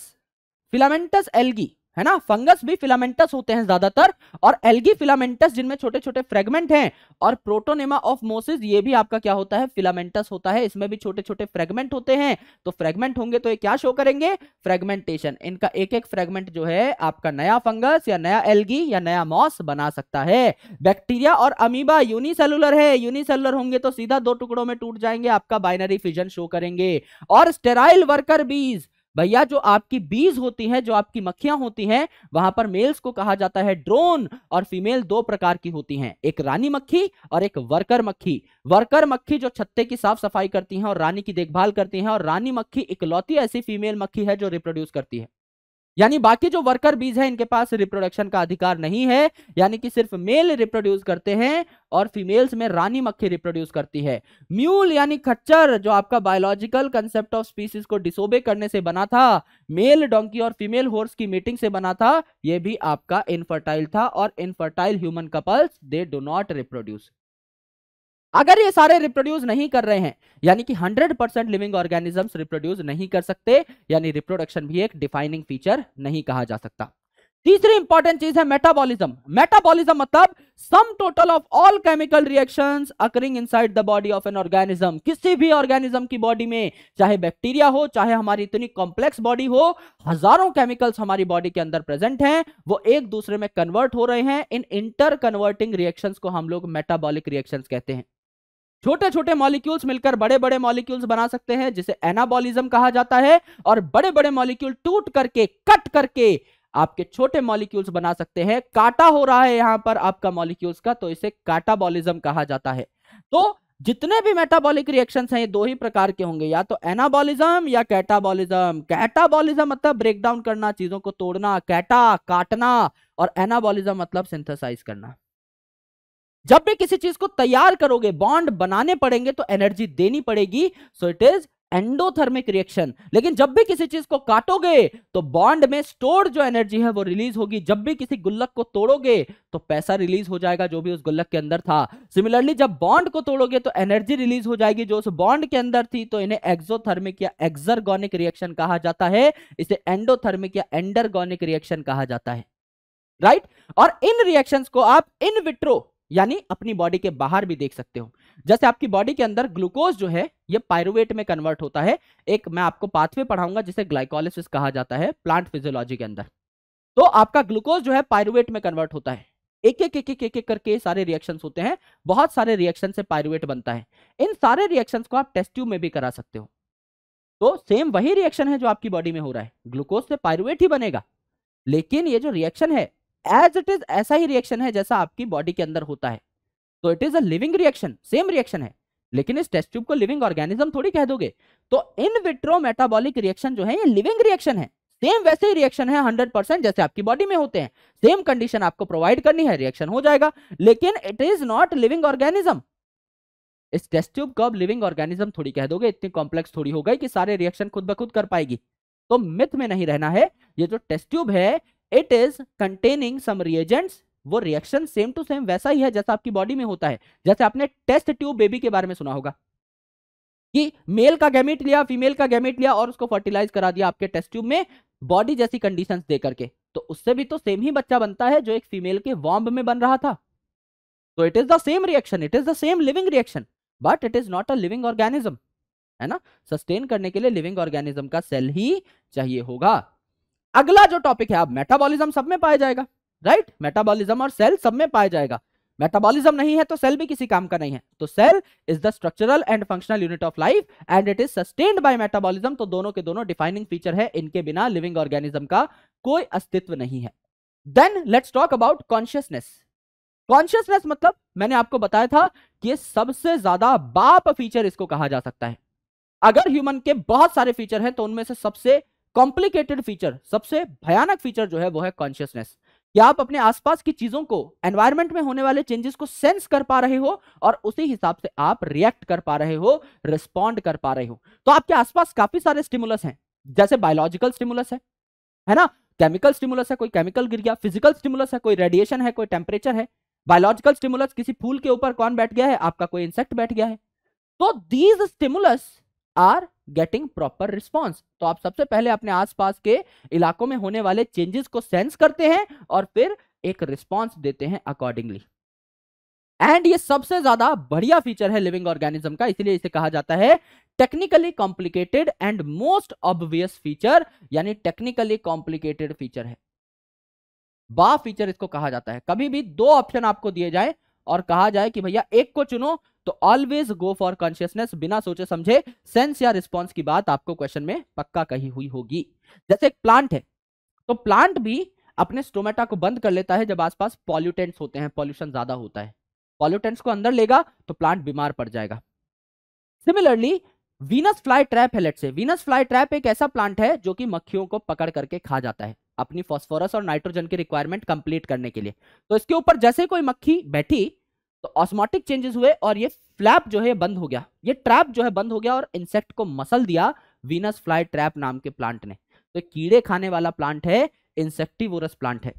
फिलामेंटस एल्गी है ना? फंगस भी फिलामेंटस होते हैं ज़्यादातर और एल्गी फिलामेंटस जिनमें छोटे छोटे फ्रेगमेंट हैं और प्रोटोनेमा ऑफ़ मोसिस ये भी आपका क्या होता है? फिलामेंटस होता है। इसमें भी छोटे छोटे फ्रेगमेंट होते हैं। तो फ्रेगमेंट होंगे तो ये क्या शो करेंगे? फ्रेगमेंटेशन इनका एक एक फ्रेगमेंट जो है, आपका नया फंगस या नया एल्गी या नया मॉस बना सकता है। बैक्टीरिया और अमीबा यूनिसेलुलर है। यूनिसेलुलर होंगे तो सीधा दो टुकड़ों में टूट जाएँगे, आपका बाइनरी फिजन शो करेंगे। और स्टेराइल वर्कर बीज भैया, जो आपकी बीज होती हैं, जो आपकी मक्खियाँ होती हैं, वहाँ पर मेल्स को कहा जाता है ड्रोन और फीमेल दो प्रकार की होती हैं। एक रानी मक्खी और एक वर्कर मक्खी। वर्कर मक्खी जो छत्ते की साफ़ सफ़ाई करती हैं और रानी की देखभाल करती हैं और रानी मक्खी इकलौती ऐसी फीमेल मक्खी है जो रिप्रोड्यूस करती है। यानी बाकी जो वर्कर बीज है, इनके पास रिप्रोडक्शन का अधिकार नहीं है, यानी कि सिर्फ़ मेल रिप्रोड्यूस करते हैं और फीमेल्स में रानी मक्खी रिप्रोड्यूस करती है। म्यूल यानी खच्चर, जो आपका बायोलॉजिकल कंसेप्ट ऑफ़ स्पीसीज को डिसोबे करने से बना था मेल डोंकी और फीमेल हॉर्स की मीटिंग से बना था यह भी आपका इनफर्टाइल था और infertile human couples they do not reproduce अगर ये सारे रिप्रोड्यूस नहीं कर रहे हैं, यानी कि 100 परसेंट लिविंग ऑर्गेनिजम्स रिप्रोड्यूस नहीं कर सकते, यानी रिप्रोडक्शन भी एक डिफाइनिंग फीचर नहीं कहा जा सकता। तीसरी इंपॉर्टेंट चीज़ है मेटाबॉलिज्म मेटाबॉलिज्म मतलब sum total of all chemical reactions occurring inside the body of an organism किसी भी ऑर्गेनिज्म की बॉडी में, चाहे बैक्टीरिया हो, चाहे हमारी इतनी कॉम्प्लेक्स बॉडी हो, हज़ारों केमिकल्स हमारी बॉडी के अंदर प्रेजेंट हैं, वो एक दूसरे में कन्वर्ट हो रहे हैं। इन इंटर कन्वर्टिंग रिएक्शंस को हम लोग मेटाबॉलिक रिएक्शंस कहते हैं। छोटे छोटे मॉलिक्यूल्स मिलकर बड़े बड़े मॉलिक्यूल्स बना सकते हैं, जिसे एनाबॉलिज्म कहा जाता है, और बड़े बड़े मॉलिक्यूल टूट करके, कट करके आपके छोटे मॉलिक्यूल्स बना सकते हैं। काटा हो रहा है यहाँ पर आपका मॉलिक्यूल्स का तो इसे काटाबॉलिज्म कहा जाता है। तो जितने भी मेटाबॉलिक रिएक्शन हैं, ये दो ही प्रकार के होंगे, या तो एनाबॉलिज्म या कैटाबॉलिज्म कैटाबॉलिज्म मतलब ब्रेक डाउन करना, चीज़ों को तोड़ना कैटा काटना, और एनाबॉलिज्म मतलब सिंथेसाइज करना। जब भी किसी चीज़ को तैयार करोगे, बॉन्ड बनाने पड़ेंगे तो एनर्जी देनी पड़ेगी। So it is endothermic reaction लेकिन जब भी किसी चीज़ को काटोगे तो बॉन्ड में स्टोर जो एनर्जी है, वो रिलीज़ होगी। जब भी किसी गुल्लक को तोड़ोगे तो पैसा रिलीज़ हो जाएगा, जो भी उस गुल्लक के अंदर था। सिमिलरली जब बॉन्ड को तोड़ोगे तो एनर्जी रिलीज़ हो जाएगी, जो उस बॉन्ड के अंदर थी तो इन्हें एक्सोथर्मिक या एक्सरगोनिक रिएक्शन कहा जाता है। इसे एंडोथर्मिक या एंडरगोनिक रिएक्शन कहा जाता है। Right right? और इन रिएक्शंस को आप इन विट्रो यानी अपनी बॉडी के बाहर भी देख सकते हो। जैसे आपकी बॉडी के अंदर ग्लूकोज जो है, ये पायरुवेट में कन्वर्ट होता है। एक मैं आपको पाथवे पढ़ाऊँगा, जिसे ग्लाइकोलिसिस कहा जाता है प्लांट फिजियोलॉजी के अंदर। तो आपका ग्लूकोज जो है पायरुवेट में कन्वर्ट होता है। एक एक एक एक एक करके सारे रिएक्शन होते हैं। बहुत सारे रिएक्शन से पायरुवेट बनता है। इन सारे रिएक्शन को आप टेस्ट ट्यूब में भी करा सकते हो। तो सेम वही रिएक्शन है जो आपकी बॉडी में हो रहा है। ग्लूकोज से पायरुवेट ही बनेगा। लेकिन ये जो रिएक्शन है एज इट इज़ ऐसा ही रिएक्शन है जैसा आपकी बॉडी के अंदर होता है। तो it is a living reaction same reaction है। लेकिन इस टेस्ट ट्यूब को लिविंग ऑर्गेनिज्म थोड़ी कह दोगे। तो इन विट्रो मेटाबॉलिक रिएक्शन जो है, ये लिविंग रिएक्शन है। सेम वैसे ही रिएक्शन है 100% जैसे आपकी बॉडी में होते हैं। सेम कंडीशन आपको प्रोवाइड करनी है रिएक्शन हो जाएगा। लेकिन it is not living organism इस टेस्ट ट्यूब को लिविंग ऑर्गेनिज्म थोड़ी कह दोगे। इतनी कॉम्प्लेक्स थोड़ी हो गई कि सारे रिएक्शन खुद ब खुद कर पाएगी। तो मिथ में नहीं रहना है। ये जो टेस्ट ट्यूब है it is containing some reagents वो रिएक्शन सेम टू सेम वैसा ही है जैसा आपकी बॉडी में होता है। जैसे आपने टेस्ट ट्यूब बेबी के बारे में सुना होगा। कि मेल का गैमेट लिया फीमेल का गैमेट लिया और उसको फर्टिलाइज करा दिया आपके टेस्ट ट्यूब में बॉडी जैसी कंडीशंस दे करके। तो उससे भी तो सेम ही बच्चा बनता है जो एक फीमेल के वॉम्ब में बन रहा था। तो it is the same reaction it is the same living reaction but it is not a living organism है ना? सस्टेन करने के लिए लिविंग ऑर्गेनिज्म का सेल ही चाहिए होगा। अगला जो टॉपिक है, अब मेटाबॉलिज्म सब में पाया जाएगा राइट मेटाबॉलिज्म और सेल सब में पाया जाएगा। मेटाबॉलिज्म नहीं है तो सेल भी किसी काम का नहीं है। तो cell is the structural and functional unit of life and it is sustained by metabolism तो दोनों के दोनों डिफाइनिंग फीचर है, इनके बिना लिविंग ऑर्गेनिज्म का कोई अस्तित्व नहीं है। Then let's talk about consciousness consciousness मतलब मैंने आपको बताया था कि ये सबसे ज़्यादा बाप फीचर इसको कहा जा सकता है। अगर ह्यूमन के बहुत सारे फीचर हैं तो उनमें से सबसे कॉम्प्लिकेटेड फीचर सबसे भयानक फीचर जो है वो है कॉन्शियसनेस कि आप अपने आसपास की चीज़ों को एनवायरमेंट में होने वाले चेंजेस को सेंस कर पा रहे हो और उसी हिसाब से आप रिएक्ट कर पा रहे हो रिस्पॉन्ड कर पा रहे हो। तो आपके आसपास काफ़ी सारे स्टिमुलस हैं, जैसे बायोलॉजिकल स्टिमुलस है है ना? केमिकल स्टिमुलस है, कोई केमिकल गिर गया फ़िज़िकल स्टिमुलस है, कोई रेडिएशन है, कोई टेम्परेचर है। बायोलॉजिकल स्टिमुलस किसी फूल के ऊपर कौन बैठ गया है? आपका कोई इंसेक्ट बैठ गया है। तो these stimulus are getting proper response तो आप सबसे पहले अपने आसपास के इलाकों में होने वाले चेंजेस को सेंस करते हैं और फिर एक रिस्पॉन्स देते हैं अकॉर्डिंगली एंड ये सबसे ज़्यादा बढ़िया फीचर है लिविंग ऑर्गेनिज्म का, इसलिए इसे कहा जाता है technically complicated and most obvious feature यानी टेक्निकली कॉम्प्लिकेटेड फीचर है। बा फीचर इसको कहा जाता है। कभी भी दो ऑप्शन आपको दिए जाए और कहा जाए कि भैया एक को चुनो तो ऑलवेज गो फॉर कॉन्शियसनेस बिना सोचे समझे सेंस या रिस्पॉन्स की बात आपको क्वेश्चन में पक्का कही हुई होगी। जैसे एक प्लांट है तो प्लांट भी अपने स्टोमेटा को बंद कर लेता है जब आसपास पॉल्यूटेंट्स होते हैं पॉल्यूशन ज़्यादा होता है। पॉल्यूटेंट्स को अंदर लेगा तो प्लांट बीमार पड़ जाएगा। सिमिलरली वीनस फ्लाई ट्रैप है let's say Venus fly trap एक ऐसा प्लांट है जो कि मक्खियों को पकड़ करके खा जाता है अपनी फॉस्फोरस और नाइट्रोजन की रिक्वायरमेंट कंप्लीट करने के लिए। तो इसके ऊपर जैसे कोई मक्खी बैठी तो ऑस्मोटिक चेंजेस हुए और ये फ्लैप जो है बंद हो गया। ये ट्रैप जो है बंद हो गया और इंसेक्ट को मसल दिया वीनस फ्लाई ट्रैप नाम के प्लांट ने। तो कीड़े खाने वाला प्लांट है इंसेक्टिवोरस प्लांट है।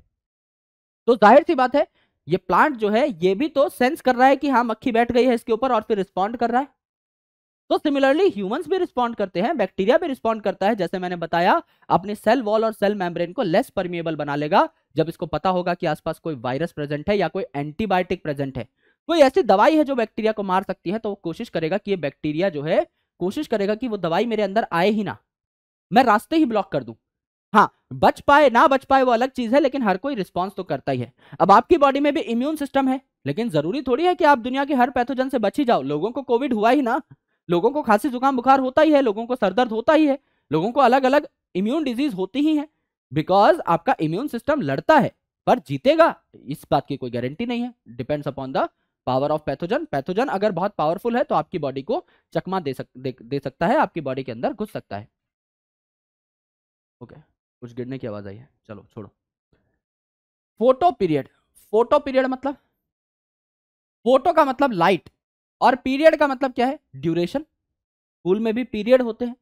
तो ज़ाहिर सी बात है, ये प्लांट जो है, ये भी तो सेंस कर रहा है कि हाँ मक्खी बैठ गई है इसके ऊपर और फिर रिस्पॉन्ड कर रहा है। तो सिमिलरली ह्यूमंस भी रिस्पॉन्ड करते हैं बैक्टीरिया भी रिस्पॉन्ड करता है, जैसे मैंने बताया, अपने सेल वॉल और सेल मेम्ब्रेन को लेस परमिएबल बना लेगा, जब इसको पता होगा कि आसपास कोई वायरस प्रेजेंट है या कोई एंटीबायोटिक प्रेजेंट है। कोई ऐसी दवाई है जो बैक्टीरिया को मार सकती है तो वो कोशिश करेगा कि ये बैक्टीरिया जो है, कोशिश करेगा कि वो दवाई मेरे अंदर आए ही ना। मैं रास्ते ही ब्लॉक कर दूँ। हाँ बच पाए, ना बच पाए वो अलग चीज़ है, लेकिन हर कोई रिस्पॉन्स तो करता ही है। अब आपकी बॉडी में भी इम्यून सिस्टम है, लेकिन ज़रूरी थोड़ी है कि आप दुनिया के हर पैथोजन से बच ही जाओ। लोगों को कोविड हुआ ही ना। लोगों को खांसी, जुकाम, बुखार होता ही है, लोगों को सरदर्द होता ही है, लोगों को अलग अलग इम्यून डिज़ीज़ होती ही है बिकॉज़ आपका इम्यून सिस्टम लड़ता है, पर जीतेगा, इस बात की कोई गारंटी नहीं है। Depends upon the power of pathogen. Pathogen अगर बहुत पावरफुल है तो आपकी बॉडी को चकमा दे, सक, दे, दे सकता है आपकी बॉडी के अंदर घुस सकता है। ओके कुछ गिरने की आवाज़ आई है। चलो छोड़ो। फ़ोटो पीरियड फ़ोटो पीरियड मतलब? फ़ोटो का मतलब लाइट और पीरियड का मतलब क्या है? ड्यूरेशन स्कूल में भी पीरियड होते हैं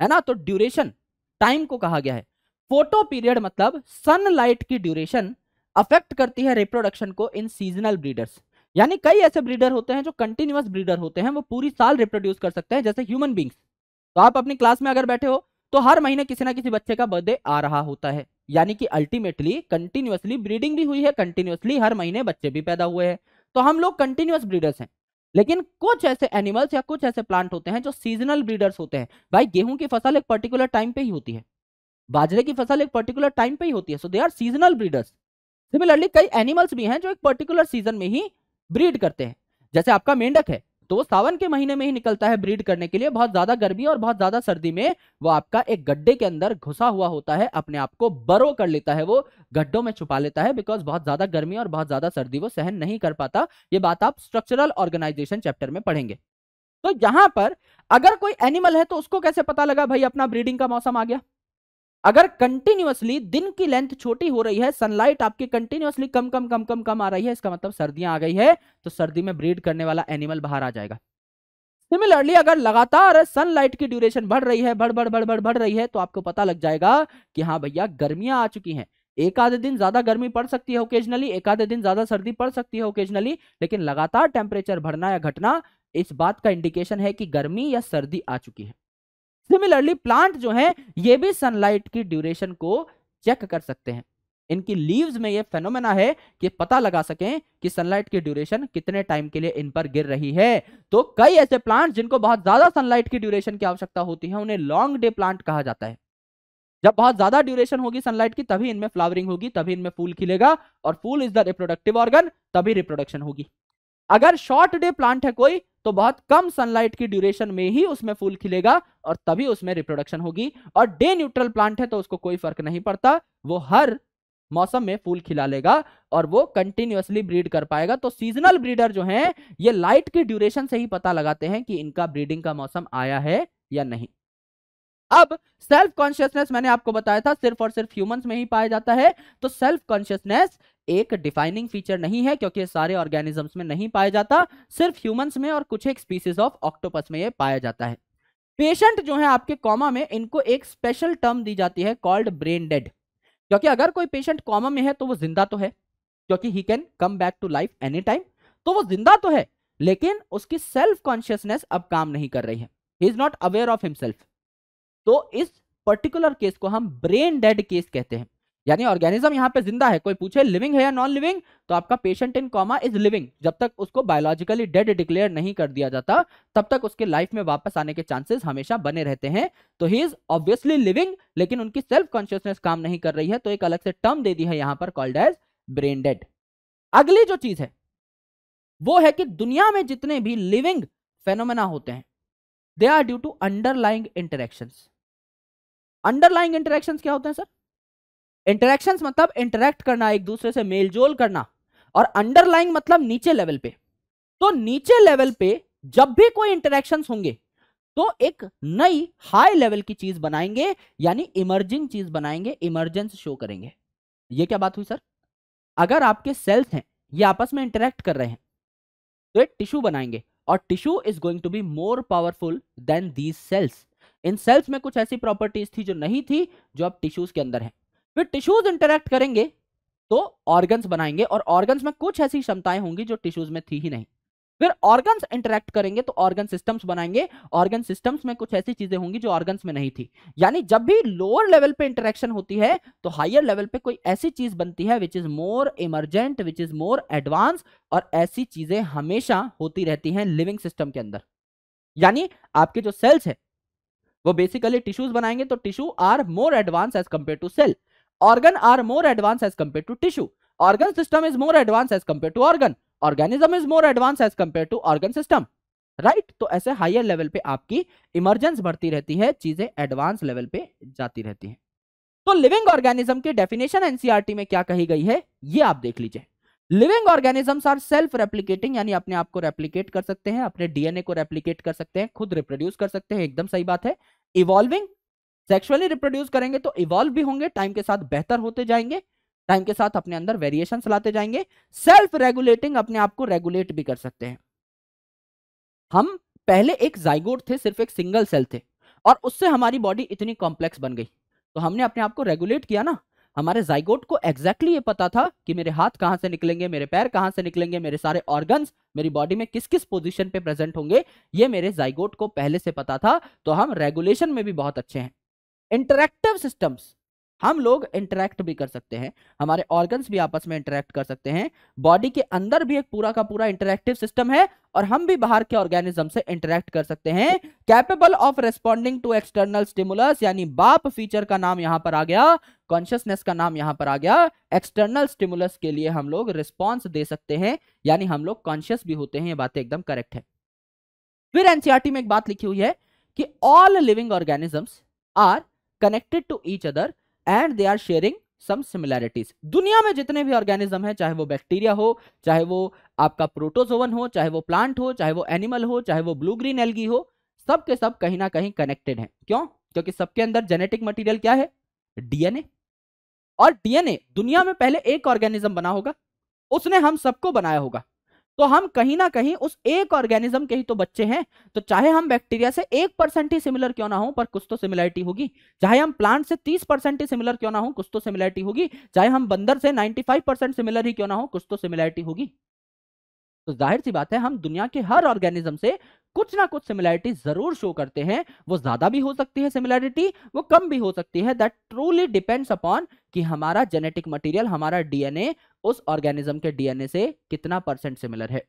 है ना? तो ड्यूरेशन टाइम को कहा गया है। फ़ोटो पीरियड मतलब सनलाइट की ड्यूरेशन अफेक्ट करती है रिप्रोडक्शन को इन सीजनल ब्रीडर्स यानी कई ऐसे ब्रीडर होते हैं जो कंटिन्यूस ब्रीडर होते हैं, वो पूरी साल रिप्रोड्यूस कर सकते हैं, जैसे ह्यूमन बींग्स तो आप अपनी क्लास में अगर बैठे हो तो हर महीने किसी ना किसी बच्चे का बर्थडे आ रहा होता है। यानी कि अल्टीमेटली कंटिन्यूसली ब्रीडिंग भी हुई है कंटिन्यूसली हर महीने बच्चे भी पैदा हुए हैं। तो हम लोग कंटिन्यूस ब्रीडर्स हैं। लेकिन कुछ ऐसे एनिमल्स या कुछ ऐसे प्लांट होते हैं जो सीजनल ब्रीडर्स होते हैं। भाई, गेहूँ की फ़सल एक पर्टिकुलर टाइम पे ही होती है। बाजरे की फ़सल एक पर्टिकुलर टाइम पे ही होती है। So they are seasonal breeders similarly कई एनिमल्स भी हैं जो एक पर्टिकुलर सीज़न में ही ब्रीड करते हैं। जैसे आपका मेंढक है तो सावन के महीने में ही निकलता है ब्रीड करने के लिए। बहुत ज़्यादा गर्मी और बहुत ज़्यादा सर्दी में वो आपका एक गड्ढे के अंदर घुसा हुआ होता है, अपने आप को बरो कर लेता है वो, गड्ढों में छुपा लेता है बिकॉज़ बहुत ज़्यादा गर्मी और बहुत ज़्यादा सर्दी वो सहन नहीं कर पाता। ये बात आप स्ट्रक्चरल ऑर्गेनाइजेशन चैप्टर में पढ़ेंगे। तो यहाँ पर अगर कोई एनिमल है तो उसको कैसे पता लगा, भाई, अपना ब्रीडिंग का मौसम आ गया? अगर कंटिन्यूसली दिन की लेंथ छोटी हो रही है सनलाइट आपकी कंटिन्यूसली कम कम कम कम कम आ रही है, इसका मतलब सर्दियाँ आ गई है तो सर्दी में ब्रीड करने वाला एनिमल बाहर आ जाएगा। सिमिलरली अगर लगातार सनलाइट की ड्यूरेशन बढ़ रही है, बढ़ बढ़ बढ़ बढ़ बढ़ रही है तो आपको पता लग जाएगा कि हाँ भैया, गर्मियाँ आ चुकी हैं। एक आधे दिन ज़्यादा गर्मी पड़ सकती है ओकेजनली एक आधे दिन ज़्यादा सर्दी पड़ सकती है ओकेजनली लेकिन लगातार टेम्परेचर बढ़ना या घटना, इस बात का इंडिकेशन है कि गर्मी या सर्दी आ चुकी है। सिमिलरली प्लांट जो है, ये भी सनलाइट की ड्यूरेशन को चेक कर सकते हैं। इनकी लीव्स में ये फेनोमेना है कि पता लगा सकें कि सनलाइट की ड्यूरेशन कितने टाइम के लिए इन पर गिर रही है। तो कई ऐसे प्लांट जिनको बहुत ज़्यादा सनलाइट की ड्यूरेशन की आवश्यकता होती है, उन्हें लॉन्ग डे प्लांट कहा जाता है। जब बहुत ज़्यादा ड्यूरेशन होगी सनलाइट की, तभी इनमें फ्लावरिंग होगी, तभी इनमें फूल खिलेगा और फूल इज़ द रिप्रोडक्टिव ऑर्गन तभी रिप्रोडक्शन होगी। अगर शॉर्ट डे प्लांट है कोई तो बहुत कम सनलाइट की ड्यूरेशन में ही उसमें फूल खिलेगा और तभी उसमें रिप्रोडक्शन होगी। और डे न्यूट्रल प्लांट है तो उसको कोई फ़र्क नहीं पड़ता, वो हर मौसम में फूल खिला लेगा और वो कंटिन्यूसली ब्रीड कर पाएगा। तो सीजनल ब्रीडर जो हैं, ये लाइट की ड्यूरेशन से ही पता लगाते हैं कि इनका ब्रीडिंग का मौसम आया है या नहीं। अब सेल्फ कॉन्शियसनेस मैंने आपको बताया था, सिर्फ़ और सिर्फ़ ह्यूमंस में ही पाया जाता है। तो सेल्फ कॉन्शियसनेस एक डिफाइनिंग फीचर नहीं है, क्योंकि सारे ऑर्गेनिजम्स में नहीं पाया जाता, सिर्फ़ ह्यूमंस में और कुछ एक स्पीसीज ऑफ़ ऑक्टोपस में ये पाया जाता है। पेशेंट जो है आपके कॉमा में, इनको एक स्पेशल टर्म दी जाती है कॉल्ड ब्रेन डेड क्योंकि अगर कोई पेशेंट कॉमा में है तो वो ज़िंदा तो है, क्योंकि he can come back to life any time तो वो ज़िंदा तो है, लेकिन उसकी सेल्फ कॉन्शियसनेस अब काम नहीं कर रही है। He is not aware of himself तो इस पर्टिकुलर केस को हम ब्रेन डेड केस कहते हैं। यानी ऑर्गेनिज्म यहाँ पे ज़िंदा है, कोई पूछे लिविंग है या नॉन लिविंग तो आपका patient in coma is living जब तक उसको बायोलॉजिकली डेड डिक्लेयर नहीं कर दिया जाता, तब तक उसके लाइफ में वापस आने के चांसेस हमेशा बने रहते हैं। तो ही इज़ ऑब्वियसली लिविंग लेकिन उनकी सेल्फ कॉन्शियसनेस काम नहीं कर रही है तो एक अलग से टर्म दे दी है यहाँ पर कॉल्ड एज ब्रेन डेड अगली जो चीज़ है, वो है कि दुनिया में जितने भी लिविंग फेनोमेना होते हैं they are due to underlying interaction underlying interaction क्या होते हैं सर इंटरेक्शंस मतलब इंटरेक्ट करना, एक दूसरे से मेलजोल करना और अंडरलाइंग मतलब नीचे लेवल पे। तो नीचे लेवल पे जब भी कोई इंटरेक्शंस होंगे तो एक नई हाई लेवल की चीज़ बनाएँगे, यानी इमर्जिंग चीज़ बनाएँगे इमरजेंस शो करेंगे। ये क्या बात हुई सर अगर आपके सेल्स हैं, ये आपस में इंटरेक्ट कर रहे हैं तो एक टिश्यू बनाएँगे और tissue is going to be more powerful than these cells in cells में कुछ ऐसी प्रॉपर्टीज़ थी जो नहीं थी, जो अब टिश्यूज के अंदर है। फिर टिश्यूज इंटरेक्ट करेंगे तो ऑर्गन्स बनाएँगे और ऑर्गन्स में कुछ ऐसी क्षमताएँ होंगी जो टिश्यूज में थी ही नहीं। फिर ऑर्गन्स इंटरेक्ट करेंगे तो ऑर्गन सिस्टम्स बनाएँगे ऑर्गन सिस्टम्स में कुछ ऐसी चीज़ें होंगी जो ऑर्गन्स में नहीं थी। यानी जब भी लोअर लेवल पे इंटरेक्शन होती है तो हायर लेवल पे कोई ऐसी चीज़ बनती है which is more emergent which is more advance और ऐसी चीज़ें हमेशा होती रहती हैं लिविंग सिस्टम के अंदर। यानी आपके जो सेल्स है, वो बेसिकली टिश्यूज बनाएँगे तो tissue are more advance as compare to cell organ are more advanced as compared to tissue. Organ system is more advanced as compared to organ. Organism is more advanced as compared to organ system. Right right? तो ऐसे higher level पे आपकी emergence बढ़ती रहती है, चीज़ें advance level पे जाती रहती हैं। तो लिविंग ऑर्गेनिज्म की डेफिनेशन एनसीईआरटी में क्या कही गई है? ये आप देख लीजिए। Living organisms are self replicating यानी अपने आप को रेप्लीकेट कर सकते हैं, अपने डीएनए को रेप्लीकेट कर सकते हैं, खुद रिप्रोड्यूस कर सकते हैं, एकदम सही बात है। इवॉल्विंग सेक्सुअली रिप्रोड्यूस करेंगे तो इवॉल्व भी होंगे टाइम के साथ बेहतर होते जाएँगे टाइम के साथ अपने अंदर वेरिएशन लाते जाएँगे सेल्फ रेगुलेटिंग अपने आप को रेगुलेट भी कर सकते हैं। हम पहले एक जाइगोट थे, सिर्फ़ एक सिंगल सेल थे, और उससे हमारी बॉडी इतनी कॉम्प्लेक्स बन गई। तो हमने अपने आप को रेगुलेट किया ना, हमारे जाइगोट को एग्जैक्टली exactly ये पता था कि मेरे हाथ कहाँ से निकलेंगे, मेरे पैर कहाँ से निकलेंगे, मेरे सारे ऑर्गन्स मेरी बॉडी में किस किस पोजीशन पे प्रेजेंट होंगे, ये मेरे जाइगोट को पहले से पता था तो हम रेगुलेशन में भी बहुत अच्छे हैं। इंटरेक्टिव सिस्टम्स हम लोग इंटरेक्ट भी कर सकते हैं, हमारे ऑर्गन्स भी आपस में इंटरेक्ट कर सकते हैं बॉडी के अंदर भी एक पूरा का पूरा इंटरेक्टिव सिस्टम है और हम भी बाहर के ऑर्गेनिज्म से इंटरेक्ट कर सकते हैं। Capable of responding to external stimulus यानी बाप फीचर का नाम यहाँ पर आ गया कॉन्शियसनेस का नाम यहाँ पर आ गया। एक्सटर्नल स्टिमुलस के लिए हम लोग रिस्पॉन्स दे सकते हैं, यानी हम लोग कॉन्शियस भी होते हैं, ये बातें एकदम करेक्ट है। फिर एनसीआरटी में एक बात लिखी हुई है कि all living organisms are connected to each other and they are sharing some similarities दुनिया में जितने भी ऑर्गेनिज्म है, चाहे वो बैक्टीरिया हो, चाहे वो आपका प्रोटोजोवन हो, चाहे वो प्लांट हो, चाहे वो एनिमल हो, चाहे वो ब्लू ग्रीन एल्गी हो, सब के सब कहीं ना कहीं कनेक्टेड हैं। क्यों? क्योंकि सबके अंदर जेनेटिक मटेरियल क्या है? डीएनए और डीएनए दुनिया में पहले एक ऑर्गेनिज्म बना होगा, उसने हम सबको बनाया होगा। तो हम कहीं ना कहीं उस एक ऑर्गेनिज्म के ही तो बच्चे हैं तो चाहे हम बैक्टीरिया से एक परसेंट ही सिमिलर क्यों ना हो, पर कुछ तो सिमिलरिटी होगी। चाहे हम प्लांट से तीस परसेंट ही सिमिलर क्यों ना हो, कुछ तो सिमिलरिटी होगी। चाहे हम बंदर से नाइन्टी फाइव परसेंट सिमिलर ही क्यों ना हो, कुछ तो सिमिलरिटी होगी। तो ज़ाहिर सी बात है, हम दुनिया के हर ऑर्गेनिज्म से कुछ ना कुछ सिमिलैरिटी ज़रूर शो करते हैं। वो ज़्यादा भी हो सकती है सिमिलैरिटी वो कम भी हो सकती है। दैट ट्रूली डिपेंड्स अपॉन कि हमारा जेनेटिक मटेरियल हमारा डीएनए उस ऑर्गेनिज्म के डीएनए से कितना परसेंट सिमिलर है?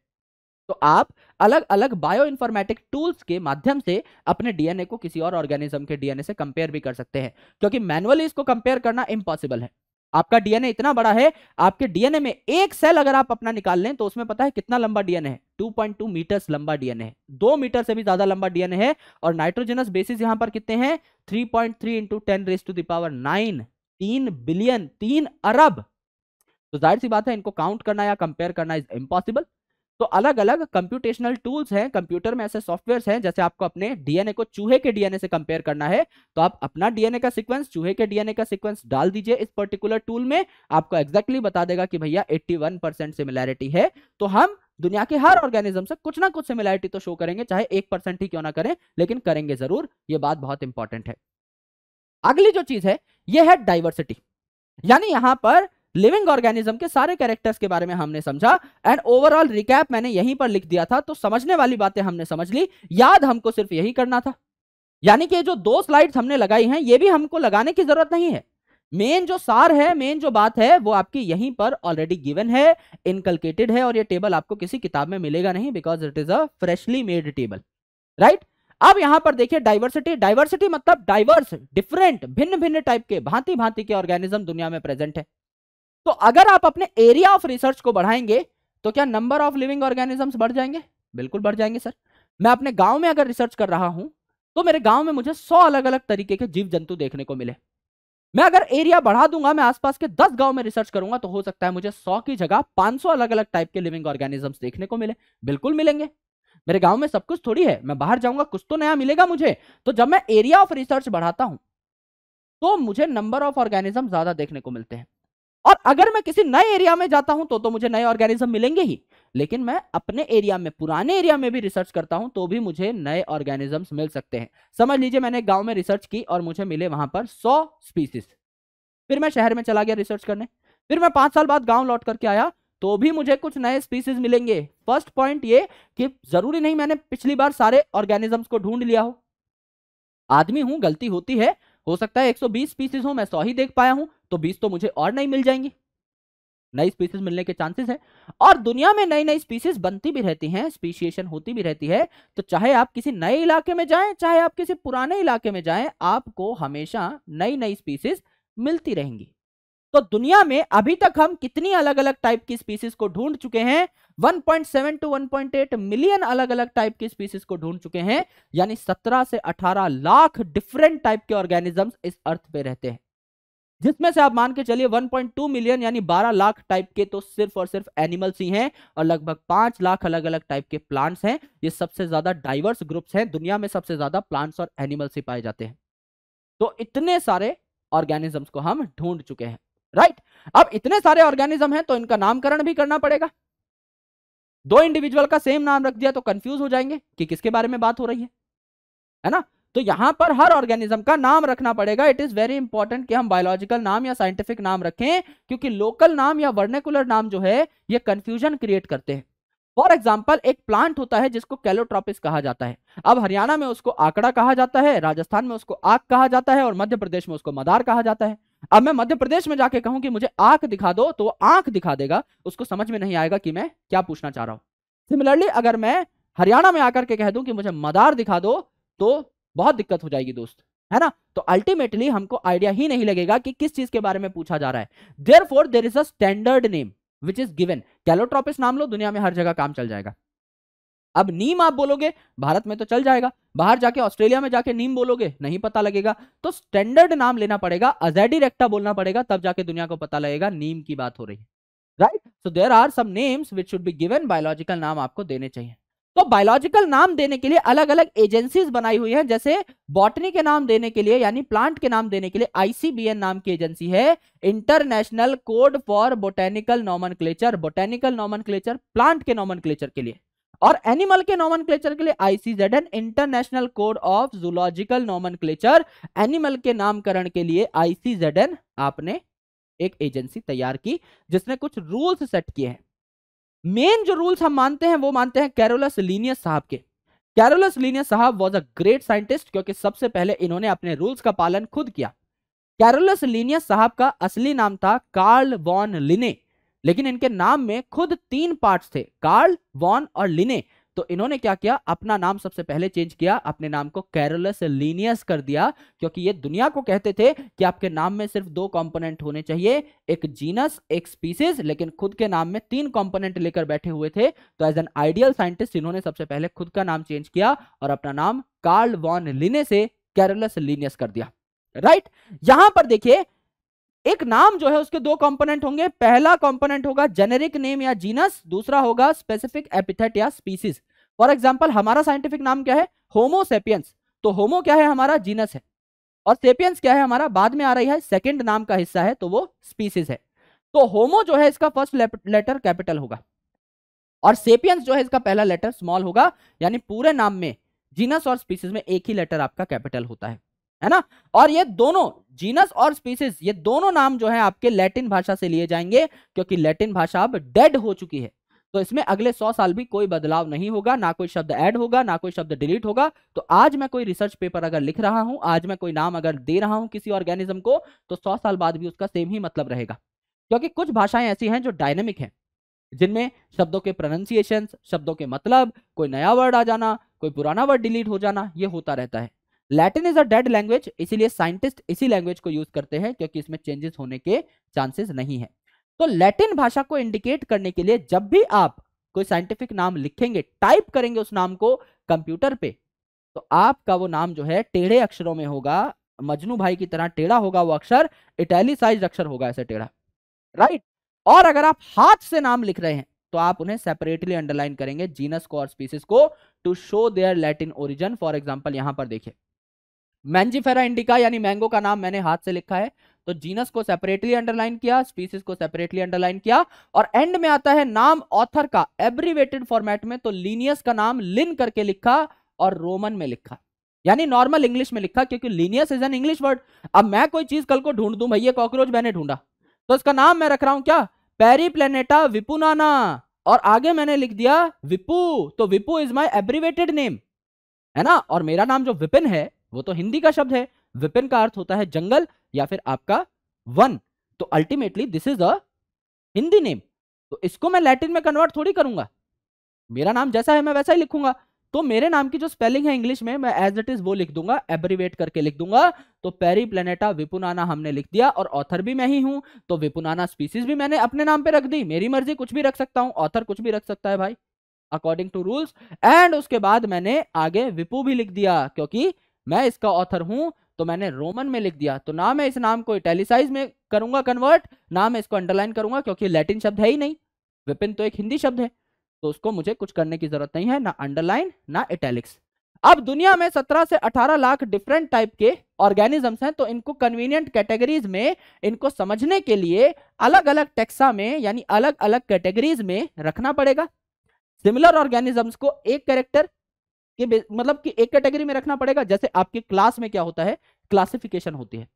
तो आप अलग अलग बायो इन्फॉर्मेटिक टूल्स के माध्यम से अपने डीएनए को किसी और ऑर्गेनिज्म के डीएनए से कंपेयर भी कर सकते हैं, क्योंकि मैनुअली इसको कंपेयर करना इम्पॉसिबल है। आपका डीएनए इतना बड़ा है, आपके डीएनए में एक सेल अगर आप अपना निकाल लें तो उसमें पता है कितना लंबा डीएनए है? 2.2 मीटर्स लंबा डीएनए है। दो मीटर से भी ज़्यादा लंबा डीएनए है और नाइट्रोजनस बेसिस यहाँ पर कितने हैं? 3.3 point three into ten raise to the power nine तीन बिलियन तीन अरब तो ज़ाहिर सी बात है, इनको काउंट करना या कंपेयर करना इज़ इम्पॉसिबल तो अलग अलग कंप्यूटेशनल टूल्स हैं कंप्यूटर में ऐसे सॉफ्टवेयर हैं, जैसे आपको अपने डीएनए को चूहे के डीएनए से कंपेयर करना है तो आप अपना डीएनए का सीक्वेंस चूहे के डीएनए का सीक्वेंस डाल दीजिए इस पर्टिकुलर टूल में, आपको एक्जैक्टली बता देगा कि भैया 81 परसेंट सिमिलैरिटी है। तो हम दुनिया के हर ऑर्गेनिज्म से कुछ ना कुछ सिमिलैरिटी तो शो करेंगे, चाहे एक परसेंट ही क्यों ना करें, लेकिन करेंगे ज़रूर, ये बात बहुत इंपॉर्टेंट है। अगली जो चीज़ है यह है डाइवर्सिटी यानी यहाँ पर लिविंग ऑर्गेनिज्म के सारे कैरेक्टर्स के बारे में हमने समझा। एंड ओवरऑल रिकैप मैंने यहीं पर लिख दिया था तो समझने वाली बातें हमने समझ ली। याद हमको सिर्फ़ यही करना था। यानी कि जो दो स्लाइड्स हमने लगाई हैं, ये भी हमको लगाने की ज़रूरत नहीं है। मेन जो सार है मेन जो बात है, वो आपकी यहीं पर ऑलरेडी गिवन है इनकलकेटेड है, और ये टेबल आपको किसी किताब में मिलेगा नहीं because it is a freshly made table right अब यहाँ पर देखिए डाइवर्सिटी डाइवर्सिटी मतलब डाइवर्स डिफरेंट भिन्न भिन्न टाइप के भांति भांति के ऑर्गेनिज्म दुनिया में प्रेजेंट है। तो अगर आप अपने एरिया ऑफ़ रिसर्च को बढ़ाएँगे तो क्या नंबर ऑफ़ लिविंग ऑर्गेनिजम्स बढ़ जाएँगे? बिल्कुल बढ़ जाएँगे सर मैं अपने गाँव में अगर रिसर्च कर रहा हूँ तो मेरे गाँव में मुझे सौ अलग अलग तरीके के जीव जंतु देखने को मिले। मैं अगर एरिया बढ़ा दूँगा, मैं आसपास के दस गाँव में रिसर्च करूँगा तो हो सकता है मुझे सौ की जगह पाँच सौ अलग अलग टाइप के लिविंग ऑर्गेनिजम्स देखने को मिले। बिल्कुल मिलेंगे। मेरे गाँव में सब कुछ थोड़ी है, मैं बाहर जाऊँगा, कुछ तो नया मिलेगा मुझे। तो जब मैं एरिया ऑफ़ रिसर्च बढ़ाता हूँ तो मुझे नंबर ऑफ़ ऑर्गेनिज्म ज़्यादा देखने को मिलते हैं। और अगर मैं किसी नए एरिया में जाता हूँ तो तो मुझे नए ऑर्गेनिज्म मिलेंगे ही। लेकिन मैं अपने एरिया में, पुराने एरिया में भी रिसर्च करता हूँ तो भी मुझे नए ऑर्गेनिजम्स मिल सकते हैं। समझ लीजिए, मैंने गाँव में रिसर्च की और मुझे मिले वहाँ पर सौ स्पीसीज फिर मैं शहर में चला गया रिसर्च करने। फिर मैं पाँच साल बाद गाँव लौट करके आया तो भी मुझे कुछ नए स्पीसीज मिलेंगे। फ़र्स्ट पॉइंट ये कि ज़रूरी नहीं मैंने पिछली बार सारे ऑर्गेनिजम्स को ढूंढ लिया हो। आदमी हूँ, गलती होती है। हो सकता है 120 स्पीसीज हो, मैं सौ ही देख पाया हूँ। तो 20 तो मुझे और नहीं मिल जाएँगी। नई स्पीसीज मिलने के चांसेस है। और दुनिया में नई नई स्पीसीज बनती भी रहती हैं स्पीशिएशन होती भी रहती है तो चाहे आप किसी नए इलाके में जाएँ, चाहे आप किसी पुराने इलाके में जाएँ, आपको हमेशा नई नई स्पीसीज मिलती रहेंगी। तो दुनिया में अभी तक हम कितनी अलग अलग टाइप की स्पीसीज को ढूंढ चुके हैं? 1.7 टू 1.8 मिलियन अलग अलग टाइप की स्पीसीज को ढूंढ चुके हैं, यानी 17 से 18 लाख डिफरेंट टाइप के ऑर्गेनिजम्स इस अर्थ पे रहते हैं। जिसमें से आप मान के चलिए 1.2 मिलियन यानी 12 लाख टाइप के तो सिर्फ़ और सिर्फ़ एनिमल्स ही हैं और लगभग 5 लाख अलग अलग टाइप के प्लांट्स हैं। ये सबसे ज़्यादा डाइवर्स ग्रुप्स हैं। दुनिया में सबसे ज़्यादा प्लांट्स और एनिमल्स ही पाए जाते हैं। तो इतने सारे ऑर्गेनिजम्स को हम ढूंढ चुके हैं। राइट अब इतने सारे ऑर्गेनिज्म हैं तो इनका नामकरण भी करना पड़ेगा। दो इंडिविजुअल का सेम नाम रख दिया तो कंफ्यूज हो जाएँगे कि किसके बारे में बात हो रही है। है ना? तो यहाँ पर हर ऑर्गेनिज्म का नाम रखना पड़ेगा। इट इज़ वेरी इंपॉर्टेंट कि हम बायोलॉजिकल नाम या साइंटिफिक नाम रखें, क्योंकि लोकल नाम या वर्नेकुलर नाम जो है, ये कंफ्यूजन क्रिएट करते हैं। फॉर एग्ज़ाम्पल एक प्लांट होता है जिसको कैलोट्रोपिस कहा जाता है। अब हरियाणा में उसको आंकड़ा कहा जाता है, राजस्थान में उसको आग कहा जाता है और मध्य प्रदेश में उसको मदार कहा जाता है। अब मैं मध्य प्रदेश में जाके कहूँ कि मुझे आँख दिखा दो तो आँख दिखा देगा। उसको समझ में नहीं आएगा कि मैं क्या पूछना चाह रहा हूँ। सिमिलरली अगर मैं हरियाणा में आकर के कह दूँ कि मुझे मदार दिखा दो तो बहुत दिक्कत हो जाएगी दोस्त, है ना? तो अल्टीमेटली हमको आइडिया ही नहीं लगेगा कि किस चीज़ के बारे में पूछा जा रहा है। Therefore there is a standard name which is given Calotropis नाम लो, दुनिया में हर जगह काम चल जाएगा। अब नीम आप बोलोगे, भारत में तो चल जाएगा। बाहर जाके, ऑस्ट्रेलिया में जाके नीम बोलोगे, नहीं पता लगेगा। तो स्टैंडर्ड नाम लेना पड़ेगा अजैडी रेक्टा बोलना पड़ेगा, तब जाके दुनिया को पता लगेगा नीम की बात हो रही है। Right so there are some names which should be given biological नाम आपको देने चाहिए। तो बायोलॉजिकल नाम देने के लिए अलग अलग एजेंसीज बनाई हुई हैं, जैसे बॉटनी के नाम देने के लिए, यानी प्लांट के नाम देने के लिए आईसीबीएन नाम की एजेंसी है international code for botanical nomen botanical nomen plant के नॉमन के लिए। और एनिमल के नॉमन के लिए ICZN international code of zoological नॉमन animal के नामकरण के लिए आईसीजेडएन आपने एक एजेंसी तैयार की, जिसने कुछ रूल्स सेट किए हैं। मेन जो रूल्स हम मानते हैं, वो मानते हैं कैरोलस लीनियस साहब के। कैरोलस लीनियस साहब वॉज़ अ ग्रेट साइंटिस्ट क्योंकि सबसे पहले इन्होंने अपने रूल्स का पालन खुद किया। कैरोलस लीनियस साहब का असली नाम था कार्ल वॉन लिने लेकिन इनके नाम में खुद तीन पार्ट्स थे कार्ल वॉन और लिने तो इन्होंने क्या किया? अपना नाम सबसे पहले चेंज किया, अपने नाम को कैरोलस लीनियस कर दिया, क्योंकि ये दुनिया को कहते थे कि आपके नाम में सिर्फ़ दो कंपोनेंट होने चाहिए, एक जीनस एक स्पीसीज लेकिन खुद के नाम में तीन कंपोनेंट लेकर बैठे हुए थे। तो एज एन आइडियल साइंटिस्ट इन्होंने सबसे पहले खुद का नाम चेंज किया और अपना नाम कार्ल वॉन लिने से कैरोलस लीनियस कर दिया। राइट यहाँ पर देखिए एक नाम जो है उसके दो कंपोनेंट होंगे। पहला कंपोनेंट होगा जेनेरिक नेम या जीनस दूसरा होगा स्पेसिफिक एपिथेट या स्पीसीज फॉर एग्जांपल हमारा साइंटिफिक नाम क्या है? होमोसेपियंस तो होमो क्या है? हमारा जीनस है। और सेपियंस क्या है? हमारा बाद में आ रही है सेकेंड नाम का हिस्सा है तो वो स्पीसीज है। तो होमो जो है इसका फ़र्स्ट लेटर कैपिटल होगा। और सेपियंस जो है इसका पहला लेटर स्मॉल होगा, यानी पूरे नाम में जीनस और स्पीसीज में एक ही लेटर आपका कैपिटल होता है। है ना? और ये दोनों जीनस और स्पीसीज ये दोनों नाम जो है आपके लैटिन भाषा से लिए जाएँगे, क्योंकि लैटिन भाषा अब डेड हो चुकी है। तो इसमें अगले सौ साल भी कोई बदलाव नहीं होगा, ना कोई शब्द ऐड होगा, ना कोई शब्द डिलीट होगा। तो आज मैं कोई रिसर्च पेपर अगर लिख रहा हूँ, आज मैं कोई नाम अगर दे रहा हूँ किसी ऑर्गेनिज्म को तो सौ साल बाद भी उसका सेम ही मतलब रहेगा। क्योंकि कुछ भाषाएँ ऐसी हैं जो डायनेमिक हैं, जिनमें शब्दों के प्रोनाउंसिएशन शब्दों के मतलब कोई नया वर्ड आ जाना, कोई पुराना वर्ड डिलीट हो जाना, ये होता रहता है। Latin is a dead language इसीलिए साइंटिस्ट इसी लैंग्वेज को यूज़ करते हैं, क्योंकि इसमें चेंजेस होने के चांसेस नहीं है। तो लैटिन भाषा को इंडिकेट करने के लिए जब भी आप कोई साइंटिफिक नाम लिखेंगे टाइप करेंगे उस नाम को कंप्यूटर पे तो आपका वो नाम जो है टेढ़े अक्षरों में होगा, मजनू भाई की तरह टेढ़ा होगा वो अक्षर इटैलिसाइज अक्षर होगा ऐसे टेढ़ा। राइट और अगर आप हाथ से नाम लिख रहे हैं तो आप उन्हें सेपरेटली अंडरलाइन करेंगे जीनस को और स्पीसीज को to show their Latin origin for example यहाँ पर देखिए। मैंजीफेरा इंडिका, यानी मैंगो का नाम मैंने हाथ से लिखा है। तो जीनस को सेपरेटली अंडरलाइन किया स्पीसीज को सेपरेटली अंडरलाइन किया, और एंड में आता है नाम ऑथर का एब्रीवेटेड फॉर्मेट में तो लीनियस का नाम लिन करके लिखा और रोमन में लिखा। यानी नॉर्मल इंग्लिश में लिखा, क्योंकि Linnaeus is an English word अब मैं कोई चीज़ कल को ढूंढ दू, भैया कॉकरोच मैंने ढूंढा। तो इसका नाम मैं रख रहा हूँ क्या? पेरी प्लेनेटा विपुनाना और आगे मैंने लिख दिया विपू। तो विपू इज़ माई एब्रीवेटेड नेम है ना? और मेरा नाम जो विपिन है वो तो हिंदी का शब्द है। विपिन का अर्थ होता है जंगल या फिर आपका वन। तो ultimately this is a Hindi name तो इसको मैं लैटिन में कन्वर्ट थोड़ी करूँगा। मेरा नाम जैसा है मैं वैसा ही लिखूँगा। तो मेरे नाम की जो स्पेलिंग है इंग्लिश में, मैं एज इट इज़ वो लिख दूँगा एब्रीवेट करके लिख दूँगा। तो पेरी प्लेनेटा विपुनाना हमने लिख दिया और ऑथर भी मैं ही हूँ। तो विपुनाना स्पीसीज भी मैंने अपने नाम पे रख दी। मेरी मर्ज़ी कुछ भी रख सकता हूँ। ऑथर कुछ भी रख सकता है भाई। अकॉर्डिंग टू रूल्स एंड उसके बाद मैंने आगे विपू भी लिख दिया, क्योंकि मैं इसका ऑथर हूँ तो मैंने रोमन में लिख दिया। तो ना मैं इस नाम को इटैलिसाइज में करूँगा कन्वर्ट ना मैं इसको अंडरलाइन करूँगा, क्योंकि लैटिन शब्द है ही नहीं। विपिन तो एक हिंदी शब्द है तो उसको मुझे कुछ करने की ज़रूरत नहीं है, ना अंडरलाइन ना इटैलिक्स अब दुनिया में 17 से 18 लाख डिफरेंट टाइप के ऑर्गेनिजम्स हैं तो इनको कन्वीनियंट कैटेगरीज में, इनको समझने के लिए अलग अलग टेक्सा में, यानी अलग अलग कैटेगरीज में रखना पड़ेगा। सिमिलर ऑर्गेनिजम्स को एक कैरेक्टर के मतलब कि एक कैटेगरी में रखना पड़ेगा, जैसे आपके क्लास में क्या होता है, क्लासिफिकेशन होती है।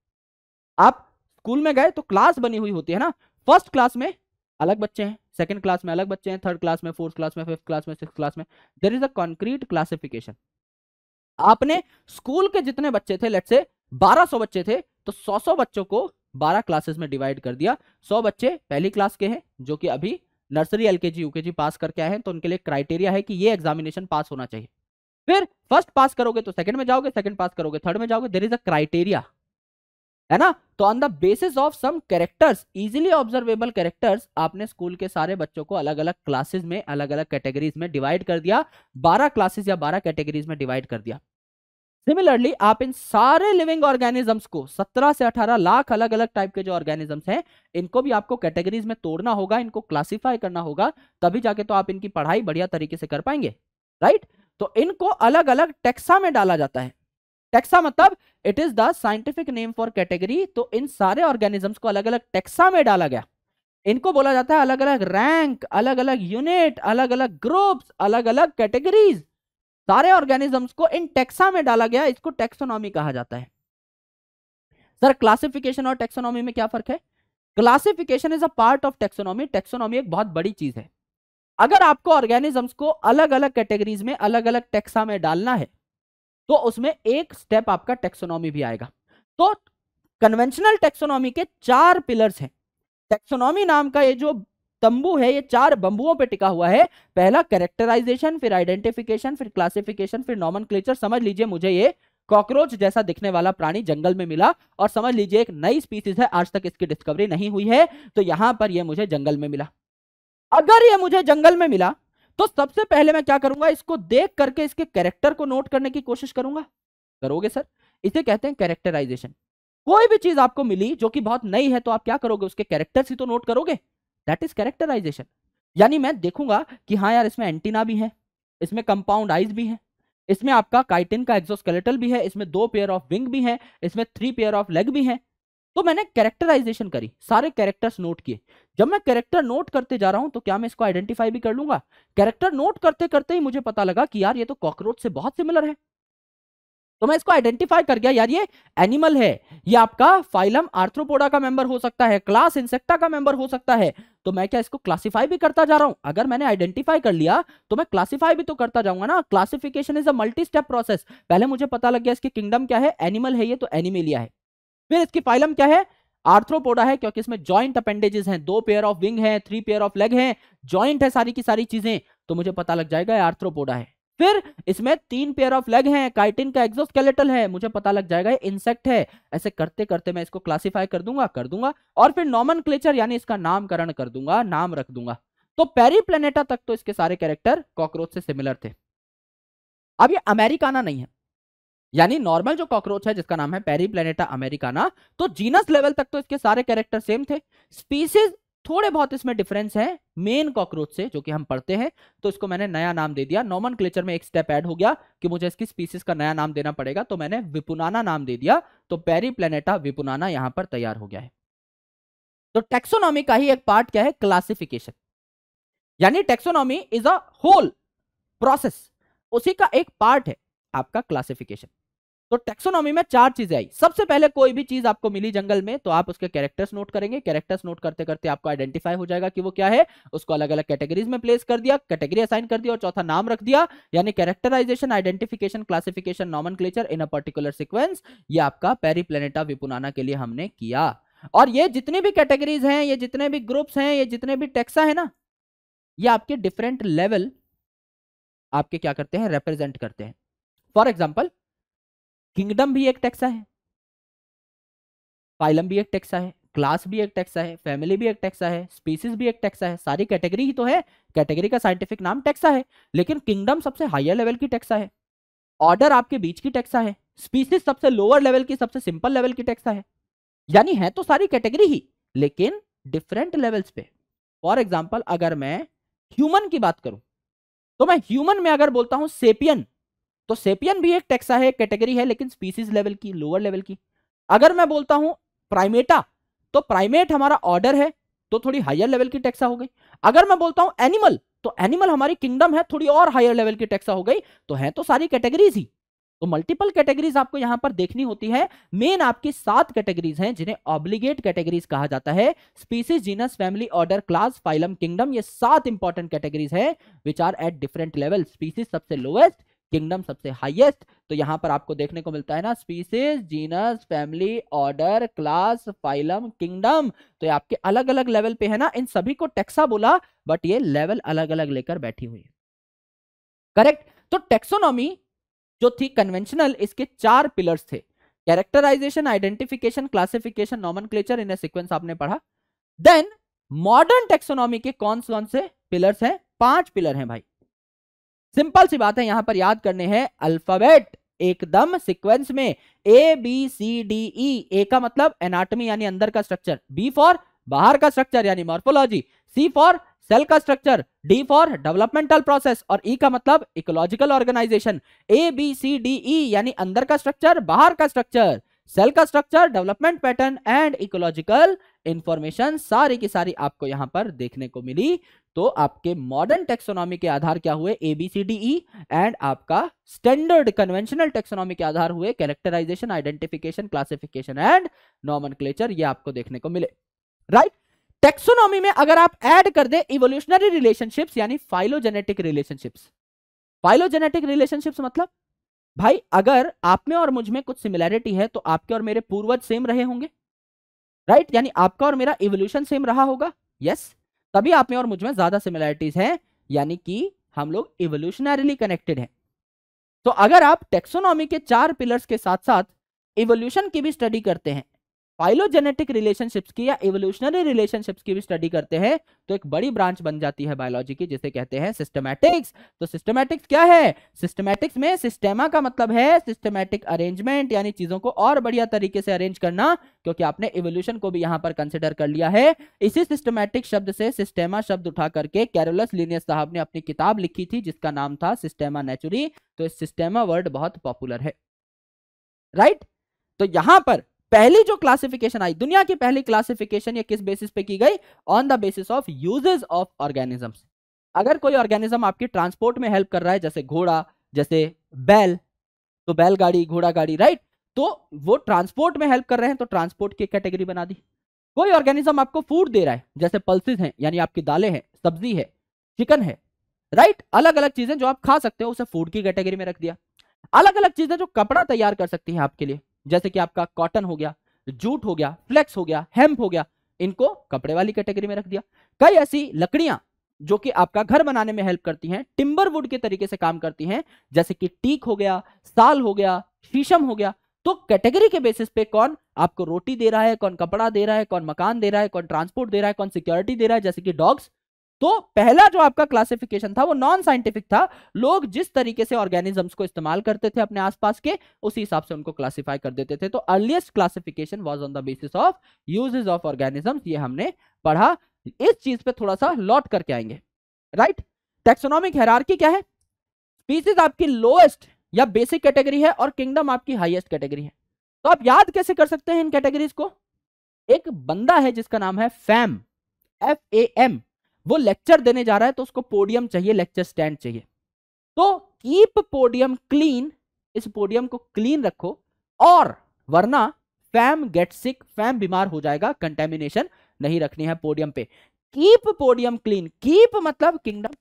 आप स्कूल में गए तो क्लास बनी हुई होती है ना, फ़र्स्ट क्लास में अलग बच्चे हैं, सेकंड क्लास में अलग बच्चे हैं, थर्ड क्लास में, फोर्थ क्लास में, फिफ्थ क्लास में सिक्स क्लास में there is a concrete classification. आपने स्कूल के जितने बच्चे थे लेट से 1200 बच्चे थे तो 100-100 बच्चों को 12 क्लासेस में डिवाइड कर दिया। 100 बच्चे पहली क्लास के हैं, जो कि अभी नर्सरी एलकेजी यूकेजी पास करके आए हैं तो उनके लिए क्राइटेरिया है कि ये एग्जामिनेशन पास होना चाहिए। फिर फ़र्स्ट पास करोगे तो सेकंड में जाओगे सेकंड पास करोगे थर्ड में जाओगे देर इज़ अ क्राइटेरिया है ना? तो on the basis of some characters easily observable characters आपने स्कूल के सारे बच्चों को अलग अलग क्लासेस में अलग अलग कैटेगरीज में डिवाइड कर दिया 12 क्लासेस या 12 कैटेगरीज में डिवाइड कर दिया। सिमिलरली आप इन सारे लिविंग ऑर्गेनिजम्स को 17 से 18 लाख अलग अलग टाइप के जो ऑर्गेनिजम्स हैं, इनको भी आपको कैटेगरीज में तोड़ना होगा, इनको क्लासिफाई करना होगा, तभी जाके तो आप इनकी पढ़ाई बढ़िया तरीके से कर पाएँगे राइट तो इनको अलग अलग टेक्सा में डाला जाता है। टेक्सा मतलब it is the scientific name for category तो इन सारे ऑर्गेनिजम्स को अलग अलग टेक्सा में डाला गया। इनको बोला जाता है अलग अलग रैंक अलग अलग यूनिट अलग अलग ग्रुप्स अलग अलग कैटेगरीज सारे ऑर्गेनिजम्स को इन टेक्सा में डाला गया, इसको टेक्सोनॉमी कहा जाता है। सर क्लासिफिकेशन और टेक्सोनॉमी में क्या फ़र्क है? Classification is a part of taxonomy taxonomy एक बहुत बड़ी चीज़ है। अगर आपको ऑर्गेनिजम्स को अलग अलग कैटेगरीज में अलग अलग टेक्सा में डालना है तो उसमें एक स्टेप आपका टेक्सोनॉमी भी आएगा। तो कन्वेंशनल टेक्सोनॉमी के चार पिलर्स हैं। टेक्सोनॉमी नाम का ये जो तंबू है, ये चार बंबुओं पे टिका हुआ है। पहला कैरेक्टराइजेशन फिर आइडेंटिफिकेशन फिर क्लासिफिकेशन फिर नॉमन समझ लीजिए मुझे ये कॉकरोच जैसा दिखने वाला प्राणी जंगल में मिला और समझ लीजिए एक नई स्पीसीज है, आज तक इसकी डिस्कवरी नहीं हुई है। तो यहाँ पर ये मुझे जंगल में मिला। अगर ये मुझे जंगल में मिला तो सबसे पहले मैं क्या करूँगा? इसको देख करके इसके कैरेक्टर को नोट करने की कोशिश करूँगा। करोगे सर? इसे कहते हैं कैरेक्टराइजेशन। कोई भी चीज़ आपको मिली जो कि बहुत नई है तो आप क्या करोगे? उसके कैरेक्टर ही तो नोट करोगे। दैट इज़ कैरेक्टराइजेशन यानी मैं देखूँगा कि हाँ यार, इसमें एंटीना भी है, इसमें कंपाउंड आइज़ भी है, इसमें आपका काइटिन का एक्सोस्केलेटल भी है, इसमें दो पेयर ऑफ़ विंग भी है, इसमें थ्री पेयर ऑफ़ लेग भी है। तो मैंने कैरेक्टराइजेशन करी, सारे कैरेक्टर्स नोट किए। जब मैं कैरेक्टर नोट करते जा रहा हूँ तो क्या मैं इसको आइडेंटिफाई भी कर लूँगा? कैरेक्टर नोट करते करते ही मुझे पता लगा कि यार ये तो कॉकरोच से बहुत सिमिलर है। तो मैं इसको आइडेंटिफाई कर गया, यार ये एनिमल है। ये आपका फाइलम आर्थ्रोपोडा का मेंबर हो सकता है क्लास इंसेक्टा का मेंबर हो सकता है। तो मैं क्या इसको क्लासिफाई भी करता जा रहा हूँ? अगर मैंने आइडेंटिफाई कर लिया तो मैं क्लासिफाई भी तो करता जाऊँगा ना। Classification is a multi step process पहले मुझे पता लग गया इसकी किंगडम क्या है? एनिमल है ये तो एनिमेलिया है। फिर इसकी फाइलम क्या है? आर्थ्रोपोडा है, क्योंकि इसमें जॉइंट अपेंडेजेस हैं। दो पेयर ऑफ़ विंग है थ्री पेयर ऑफ़ लेग है। जॉइंट है सारी की सारी चीज़ें तो मुझे पता लग जाएगा आर्थ्रोपोडा है। फिर इसमें तीन पेयर ऑफ़ लेग हैं काइटिन का एक्सोस्केलेटल है, मुझे पता लग जाएगा इंसेक्ट है। ऐसे करते करते मैं इसको क्लासिफाई कर दूँगा कर दूँगा, और फिर नॉमन यानी इसका नामकरण कर दूँगा, नाम रख दूँगा। तो पेरी प्लेनेटा तक तो इसके सारे कैरेक्टर कॉकरोच से सिमिलर थे। अब ये अमेरिकाना नहीं है। यानी नॉर्मल जो कॉकरोच है, जिसका नाम है पेरी प्लेनेटा अमेरिकाना तो जीनस लेवल तक तो इसके सारे कैरेक्टर सेम थे। स्पीसीज थोड़े बहुत इसमें डिफरेंस है, मेन कॉकरोच से, जो कि हम पढ़ते हैं। तो इसको मैंने नया नाम दे दिया। नॉमन क्लेचर में एक स्टेप ऐड हो गया कि मुझे इसकी स्पीसीज का नया नाम देना पड़ेगा तो मैंने विपुनाना नाम दे दिया। तो पेरी प्लेनेटा विपुनाना यहाँ पर तैयार हो गया है। तो टेक्सोनॉमी का ही एक पार्ट क्या है? क्लासिफिकेशन। यानी taxonomy is a whole process. उसी का एक पार्ट है आपका क्लासिफिकेशन। तो टेक्सोनॉमी में चार चीज़ें आई। सबसे पहले कोई भी चीज़ आपको मिली जंगल में तो आप उसके कैरेक्टर्स नोट करेंगे। कैरेक्टर्स नोट करते करते आपको आइडेंटिफाई हो जाएगा कि वो क्या है। उसको अलग अलग कैटेगरीज में प्लेस कर दिया कैटेगरी असाइन कर दिया और चौथा नाम रख दिया। यानी characterization identification classification nomen in a particular sequence ये आपका पेरी प्लेनेटा विपुनाना के लिए हमने किया। और ये जितनी भी कैटेगरीज हैं, ये जितने भी ग्रुप्स हैं, ये जितने भी टेक्सा है ना, ये आपके डिफरेंट लेवल आपके क्या करते हैं? रिप्रेजेंट करते हैं। फॉर एग्ज़ाम्पल किंगडम भी एक टैक्सा है। फाइलम भी एक टेक्सा है, क्लास भी एक टैक्सा है, फैमिली भी एक टेक्सा है, स्पीसीज भी एक टेक्सा है, सारी कैटेगरी ही तो है, कैटेगरी का साइंटिफिक नाम टेक्सा है, लेकिन किंगडम सबसे हायर लेवल की टैक्सा है, ऑर्डर आपके बीच की टैक्सा है, स्पीसीज सबसे लोअर लेवल की, सबसे सिंपल लेवल की टेक्सा है, यानी है तो सारी कैटेगरी ही, लेकिन डिफरेंट लेवल्स पे, फॉर एग्ज़ाम्पल अगर मैं ह्यूमन की बात करूँ तो मैं ह्यूमन में अगर बोलता हूँ सेपियन तो सेपियन भी एक टेक्सा है कैटेगरी है, लेकिन स्पीसीज लेवल की लोअर लेवल की। अगर मैं बोलता हूँ प्राइमेटा तो प्राइमेट हमारा ऑर्डर है तो थोड़ी हायर लेवल की टेक्सा हो गई। अगर मैं बोलता हूँ एनिमल तो एनिमल हमारी किंगडम है, थोड़ी और हायर लेवल की टेक्सा हो गई तो है तो सारी कैटेगरीज ही। तो मल्टीपल कैटेगरीज आपको यहाँ पर देखनी होती है। मेन आपकी सात कैटेगरीज हैं, जिन्हें ऑब्लिगेट कैटेगरीज कहा जाता है। Species genus family order class phylum kingdom ये सात इंपॉर्टेंट कैटेगरीज हैं which are at different level species सबसे लोएस्ट किंगडम सबसे हाईएस्ट। तो यहाँ पर आपको देखने को मिलता है ना species genus family order class phylum kingdom तो ये आपके अलग अलग लेवल पे है ना, इन सभी को टेक्सा बोला बट ये लेवल अलग अलग लेकर बैठी हुई है। करेक्ट तो टेक्सोनॉमी जो थी कन्वेंशनल इसके चार पिलर्स थे। Characterization identification classification nomenclature in sequence आपने पढ़ा। देन मॉडर्न टेक्सोनॉमी के कौन कौन से पिलर्स हैं? पाँच पिलर हैं भाई। सिंपल सी बात है यहाँ पर याद करने हैं। अल्फ़ाबेट, एकदम सीक्वेंस में ए बी सी डी ई ए का मतलब एनाटॉमी यानी अंदर का स्ट्रक्चर बी फॉर बाहर का स्ट्रक्चर यानी मॉर्फोलॉजी सी फॉर सेल का structure D for developmental process और ई e का मतलब ecological organization A B C D E यानी अंदर का स्ट्रक्चर बाहर का स्ट्रक्चर सेल का structure development pattern and ecological information सारी की सारी आपको यहाँ पर देखने को मिली। तो आपके मॉडर्न टेक्सोनॉमी के आधार क्या हुए? A B C D E and आपका स्टैंडर्ड कन्वेंशनल टेक्सोनॉमी के आधार हुए। Characterization identification classification and nomen ये आपको देखने को मिले। Right right? टेक्सोनॉमी में अगर आप ऐड कर दे इवोल्यूशनरी रिलेशनशिप्स यानी फाइलोजेनेटिक रिलेशनशिप्स फाइलोजेनेटिक रिलेशनशिप्स मतलब? भाई, अगर आप में और मुझमें कुछ सिमिलैरिटी है तो आपके और मेरे पूर्वज सेम रहे होंगे राइट right? यानी आपका और मेरा इवोल्यूशन सेम रहा होगा यस yes? तभी आप में और मुझमें ज़्यादा सिमिलैरिटीज हैं यानी कि हम लोग इवोल्यूशनरीली कनेक्टेड हैं तो अगर आप टेक्सोनॉमी के चार पिलर्स के साथ साथ इवोल्यूशन की भी स्टडी करते हैं फाइलोजेनेटिक रिलेशनशिप्स की या इवोल्यूशनरी रिलेशनशिप्स की भी स्टडी करते हैं तो एक बड़ी ब्रांच बन जाती है बायोलॉजी की, जिसे कहते हैं सिस्टमैटिक्स तो सिस्टमैटिक्स क्या है? सिस्टमैटिक्स में सिस्टेमा का मतलब है सिस्टमैटिक अरेंजमेंट यानी चीज़ों को और बढ़िया तरीके से अरेंज करना, क्योंकि आपने इवोल्यूशन को भी यहाँ पर कंसिडर कर लिया है। इसी सिस्टमैटिक शब्द से सिस्टेमा शब्द उठा करके कैरोलस लीनियस साहब ने अपनी किताब लिखी थी, जिसका नाम था सिस्टेमा नेचुरी तो सिस्टेमा वर्ड बहुत पॉपुलर है। Right right? तो यहाँ पर पहली जो क्लासिफिकेशन आई, दुनिया की पहली क्लासिफिकेशन ये किस बेसिस पे की गई? On the basis of uses of organisms अगर कोई ऑर्गेनिज्म आपकी ट्रांसपोर्ट में हेल्प कर रहा है, जैसे घोड़ा, जैसे बैल तो बैलगाड़ी घोड़ा गाड़ी राइट तो वो ट्रांसपोर्ट में हेल्प कर रहे हैं तो ट्रांसपोर्ट की कैटेगरी बना दी। कोई ऑर्गेनिज्म आपको फ़ूड दे रहा है, जैसे पल्सिस हैं, यानी आपकी दालें हैं, सब्ज़ी है चिकन है राइट अलग अलग चीज़ें जो आप खा सकते हो, उसे फ़ूड की कैटेगरी में रख दिया। अलग अलग चीज़ें जो कपड़ा तैयार कर सकती है आपके लिए। जैसे कि आपका कॉटन हो गया जूट हो गया फ्लेक्स हो गया हेम्प हो गया, इनको कपड़े वाली कैटेगरी में रख दिया। कई ऐसी लकड़ियाँ जो कि आपका घर बनाने में हेल्प करती हैं टिम्बर वुड के तरीके से काम करती हैं, जैसे कि टीक हो गया, साल हो गया, शीशम हो गया तो कैटेगरी के बेसिस पे कौन आपको रोटी दे रहा है, कौन कपड़ा दे रहा है, कौन मकान दे रहा है, कौन ट्रांसपोर्ट दे रहा है, कौन सिक्योरिटी दे रहा है, जैसे कि डॉग्स तो पहला जो आपका क्लासिफिकेशन था, वो नॉन साइंटिफिक था। लोग जिस तरीके से ऑर्गेनिजम्स को इस्तेमाल करते थे अपने आसपास के, उसी हिसाब से उनको क्लासिफाई कर देते थे। तो earliest classification was on the basis of uses of organisms ये हमने पढ़ा। इस चीज़ पे थोड़ा सा लौट करके आएँगे। राइट टेक्सोनॉमिक हेरारकी क्या है? स्पीसीज आपकी लोएस्ट या बेसिक कैटेगरी है और किंगडम आपकी हाईएस्ट कैटेगरी है। तो आप याद कैसे कर सकते हैं इन कैटेगरीज को? एक बंदा है जिसका नाम है फैम एफ़ ए एम वो लेक्चर देने जा रहा है तो उसको पोडियम चाहिए लेक्चर स्टैंड चाहिए। तो कीप पोडियम क्लीन इस पोडियम को क्लीन रखो, और वरना फैम गेट सिक फैम बीमार हो जाएगा कंटेमिनेशन नहीं रखनी है पोडियम पे। कीप पोडियम क्लीन कीप मतलब किंगडम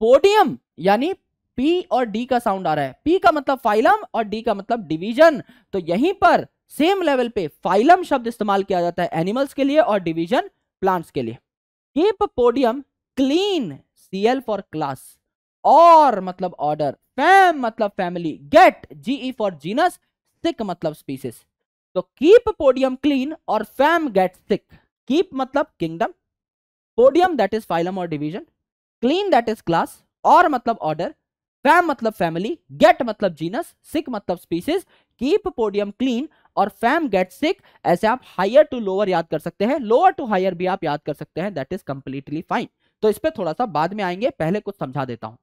पोडियम यानी पी और डी का साउंड आ रहा है। पी का मतलब फाइलम और डी का मतलब डिवीज़न तो यहीं पर सेम लेवल पे फाइलम शब्द इस्तेमाल किया जाता है एनिमल्स के लिए और डिवीज़न प्लांट्स के लिए। Keep podium clean CL for class or मतलब ऑर्डर फैम मतलब family get GE for genus sick मतलब स्पीसीज तो keep podium clean or fam get sick keep मतलब kingdom podium that is phylum और division clean that is class or मतलब order fam मतलब family get मतलब genus sick मतलब species keep podium clean or fam get sick ऐसे आप higher to lower याद कर सकते हैं लोअर टू हायर भी आप याद कर सकते हैं दैट इज़ कंप्लीटली फाइन तो इस पर थोड़ा सा बाद में आएँगे, पहले कुछ समझा देता हूँ।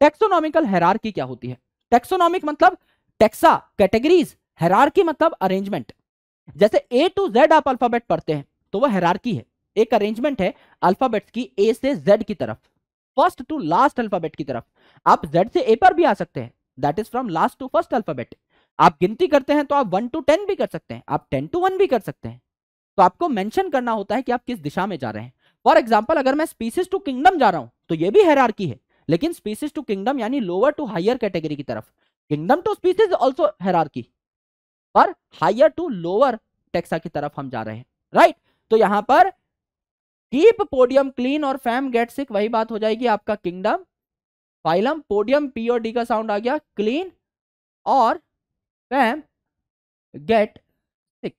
टेक्सोनॉमिकल हेरारकी क्या होती है? टेक्सोनॉमिक मतलब टेक्सा कैटेगरीज हेरारकी मतलब अरेंजमेंट जैसे ए टू जेड आप अल्फ़ाबेट पढ़ते हैं तो वह हेरारकी है। एक अरेंजमेंट है अल्फाबेट्स की ए से जेड की तरफ़। फ़र्स्ट टू लास्ट अल्फ़ाबेट की तरफ़। आप जेड से ए पर भी आ सकते हैं। That is from last to first alphabet आप गिनती करते हैं तो आप वन टू टेन भी कर सकते हैं, आप टेन टू वन भी कर सकते हैं। तो आपको मेंशन करना होता है कि आप किस दिशा में जा रहे हैं। फॉर एग्ज़ाम्पल अगर मैं स्पीसीज टू किंगडम जा रहा हूँ तो ये भी हैरार्की है, लेकिन स्पीसीज टू किंगडम यानी लोअर टू हायर कैटेगरी की तरफ़। Kingdom to species also hierarchy पर हायर टू लोअर टेक्सा की तरफ़ हम जा रहे हैं राइट तो यहाँ पर keep podium clean or fam get sick वही बात हो जाएगी आपका kingdom phylum podium P D का साउंड आ गया क्लीन और फैम गेट सिक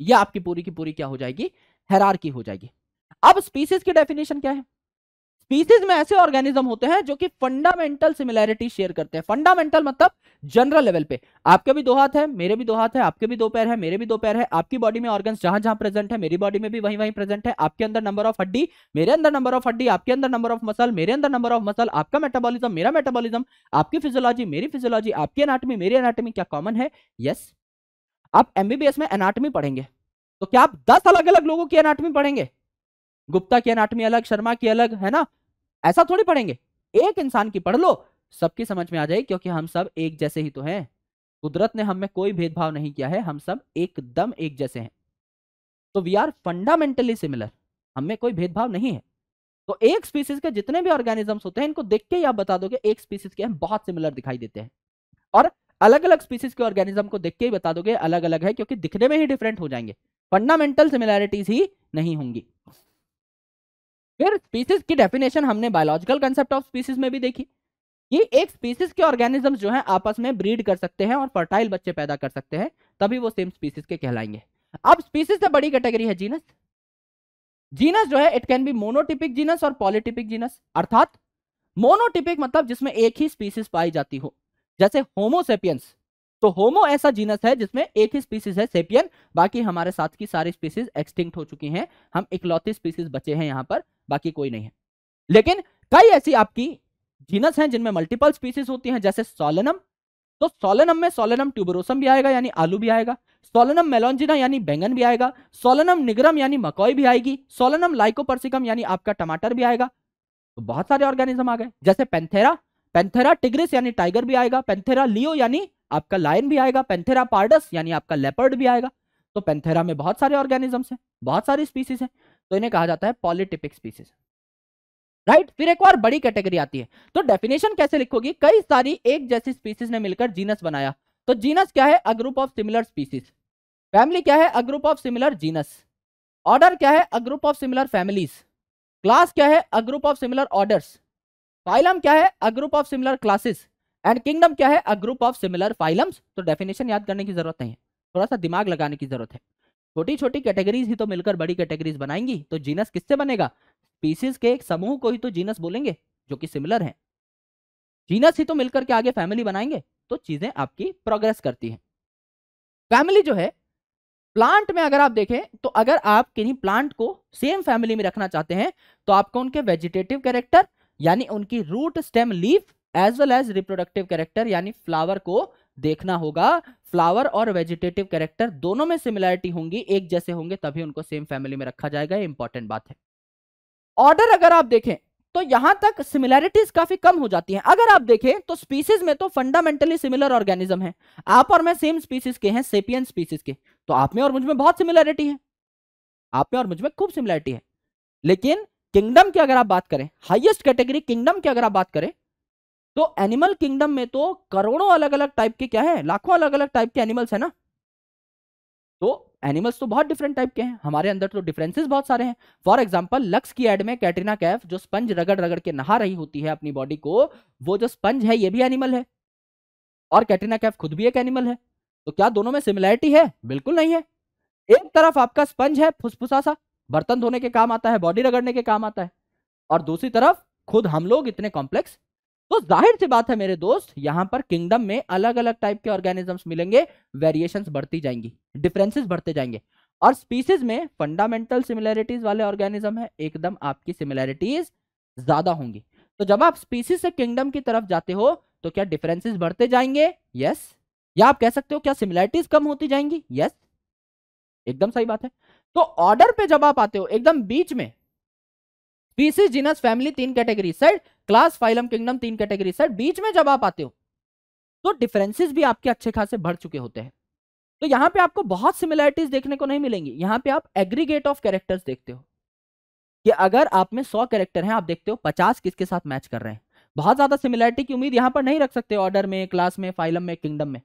यह आपकी पूरी की पूरी क्या हो जाएगी? हैरार की हो जाएगी। अब स्पीसीज की डेफिनेशन क्या है? स्पीसीज में ऐसे ऑर्गेनिज्म होते हैं जो कि फंडामेंटल सिमिलैरिटी शेयर करते हैं। फंडामेंटल मतलब जनरल लेवल पे। आपके भी दो हाथ है, मेरे भी दो हाथ है, आपके भी दो पैर है, मेरे भी दो पैर है। आपकी बॉडी में ऑर्गन्स जहाँ जहाँ प्रेजेंट है, मेरी बॉडी में भी वहीं वहीं प्रेजेंट है। आपके अंदर नंबर ऑफ़ हड्डी, मेरे अंदर नंबर ऑफ़ हड्डी, आपके अंदर नंबर ऑफ़ मसल मेरे अंदर नंबर ऑफ़ मसल आपका मेटाबॉलिज्म मेरा मेटाबॉलिज्म आपकी फिजियोलॉजी मेरी फिजियोलॉजी आपकी एनाटमी मेरी एनाटमी क्या कॉमन है? यस आप एमबीबीएस में एनाटमी पढ़ेंगे। तो क्या आप दस अलग अलग लोगों की एनाटमी पढ़ेंगे? गुप्ता की एनाटमी अलग, शर्मा की अलग, है ना? ऐसा थोड़ी पढ़ेंगे। एक इंसान की पढ़ लो, सबकी समझ में आ जाएगी क्योंकि हम सब एक जैसे ही तो हैं। कुदरत ने हमें कोई भेदभाव नहीं किया है, हम सब एकदम एक जैसे हैं। तो वी आर फंडामेंटली सिमिलर हमें कोई भेदभाव नहीं है। तो एक स्पीसीज के जितने भी ऑर्गेनिजम्स होते हैं, इनको देख के आप बता दोगे एक स्पीसीज के हम बहुत सिमिलर दिखाई देते हैं। और अलग अलग स्पीसीज के ऑर्गेनिज्म को देख के ही बता दोगे अलग अलग है, क्योंकि दिखने में ही डिफरेंट हो जाएँगे। फंडामेंटल सिमिलैरिटीज ही नहीं होंगी। फिर स्पीसीज की डेफिनेशन हमने बायोलॉजिकल कंसेप्ट ऑफ़ स्पीसीज में भी देखी। कि एक स्पीसीज के ऑर्गेनिज्म जो है, आपस में ब्रीड कर सकते हैं और फर्टाइल बच्चे पैदा कर सकते हैं, तभी वो सेम स्पीसीज के कहलाएँगे। अब स्पीसीज से बड़ी कैटेगरी है जीनस जीनस जो है it can be monotypic genus और पॉलिटिपिक जीनस अर्थात मोनोटिपिक मतलब जिसमें एक ही स्पीसीज पाई जाती हो। जैसे होमोसेपियंस तो होमो ऐसा जीनस है जिसमें एक ही स्पीसीज है सेपियन बाकी हमारे साथ की सारी स्पीसीज एक्सटिंक्ट हो चुकी हैं। हम इकलौती स्पीसीज बचे हैं यहाँ पर। बाकी कोई नहीं है। लेकिन कई ऐसी आपकी जीनस हैं जिनमें मल्टीपल स्पीसीज होती हैं, जैसे सोलेनम तो सोलेनम में सोलेनम ट्यूबरोसम भी आएगा, यानी आलू भी आएगा। सोलेनम मेलोंजिना यानी बैंगन भी आएगा। सोलेनम निगरम यानी मकई भी आएगी। सोलेनम लाइकोपर्सिकम यानी आपका टमाटर भी आएगा। तो बहुत सारे ऑर्गेनिज्म आ गए, जैसे पेंथेरा पेंथेरा टिग्रिस यानी टाइगर भी आएगा। पेंथेरा लियो यानी आपका लायन भी आएगा। पेंथेरा पार्डस यानी आपका लेपर्ड भी आएगा। तो पेंथेरा में बहुत सारे ऑर्गेनिजम्स हैं, बहुत सारी स्पीसीज हैं। तो इन्हें कहा जाता है पॉलिटिपिक स्पीसीज। राइट? फिर एक बार बड़ी कैटेगरी आती है। तो डेफिनेशन कैसे लिखोगी? कई सारी एक जैसी स्पीसीज ने मिलकर जीनस बनाया। तो जीनस क्या है? A group of similar species. Family क्या है? A group of similar genus. Order क्या है? A group of similar families. Class क्या है? A group of similar orders. Phylum क्या है? A group of similar classes. And kingdom क्या है? A group of similar phylums. तो डेफिनेशन याद करने की ज़रूरत नहीं है। थोड़ा सा दिमाग लगाने की ज़रूरत है। छोटी छोटी कैटेगरीज ही तो मिलकर बड़ी कैटेगरीज बनाएँगी तो जीनस किससे बनेगा? स्पीसीज के एक समूह को ही तो जीनस बोलेंगे, जो कि सिमिलर है। जीनस ही तो मिलकर के आगे फैमिली बनाएँगे तो चीज़ें आपकी प्रोग्रेस करती हैं। फैमिली जो है प्लांट में अगर आप देखें तो अगर आप किन्हीं प्लांट को सेम फैमिली में रखना चाहते हैं तो आपको उनके वेजिटेटिव कैरेक्टर यानी उनकी root stem leaf as well as reproductive character यानी फ्लावर को देखना होगा। फ्लावर और वेजिटेटिव कैरेक्टर दोनों में सिमिलैरिटी होंगी, एक जैसे होंगे तभी उनको सेम फैमिली में रखा जाएगा इंपॉर्टेंट बात है। ऑर्डर अगर आप देखें तो यहाँ तक सिमिलैरिटीज काफ़ी कम हो जाती हैं। अगर आप देखें तो स्पीसीज में तो फंडामेंटली सिमिलर ऑर्गेनिज्म है। आप और मैं सेम स्पीसीज के हैं, सेपियन स्पीसीज के। तो आप में और मुझमें बहुत सिमिलैरिटी है। आप में और मुझमें खूब सिमिलैरिटी है। लेकिन किंगडम की अगर आप बात करें, हाईएस्ट कैटेगरी किंगडम की अगर आप बात करें तो एनिमल किंगडम में तो करोड़ों अलग अलग टाइप के क्या है? लाखों अलग अलग टाइप के एनिमल्स है ना? तो एनिमल्स तो बहुत डिफरेंट टाइप के हैं। हमारे अंदर तो डिफरेंसेस बहुत सारे हैं। फॉर एग्जांपल, लक्स की एड में कैटरीना कैफ, जो स्पंज रगड़ रगड़ के नहा रही होती है अपनी बॉडी को, वो जो स्पंज है, ये भी एनिमल है। और कैटरीना कैफ खुद भी एक एनिमल है। तो क्या दोनों में सिमिलैरिटी है? बिल्कुल नहीं है। एक तरफ़ आपका स्पंज है फुसफुसा सा बर्तन धोने के काम आता है, बॉडी रगड़ने के काम आता है। और दूसरी तरफ़, खुद हम लोग इतने कॉम्प्लेक्स तो ज़ाहिर सी बात है मेरे दोस्त, यहाँ पर किंगडम में अलग अलग टाइप के ऑर्गेनिजम्स मिलेंगे वेरिएशंस बढ़ती जाएँगी डिफरेंसेस बढ़ते जाएँगे। और स्पीसीज में फंडामेंटल सिमिलैरिटीज वाले ऑर्गेनिज्म है, एकदम आपकी सिमिलैरिटीज ज़्यादा होंगी। तो जब आप स्पीसीज से किंगडम की तरफ़ जाते हो तो क्या डिफरेंसेस बढ़ते जाएँगे? यस या आप कह सकते हो, क्या सिमिलैरिटीज कम होती जाएँगी? यस एकदम सही बात है। तो ऑर्डर पे जब आप आते हो, एकदम बीच में स्पीसीज जीनस फैमिली तीन category side class phylum kingdom तीन कैटेगरी साइड बीच में जब आप आते हो तो डिफरेंसेस भी आपके अच्छे खासे बढ़ चुके होते हैं। तो यहाँ पे आपको बहुत सिमिलरिटीज देखने को नहीं मिलेंगी। यहाँ पे आप एग्रीगेट ऑफ़ कैरेक्टर्स देखते हो। कि अगर आप में सौ कैरेक्टर हैं, आप देखते हो पचास किसके साथ मैच कर रहे हैं। बहुत ज़्यादा सिमिलैरिटी की उम्मीद यहाँ पर नहीं रख सकते ऑर्डर में क्लास में फाइलम में किंगडम में।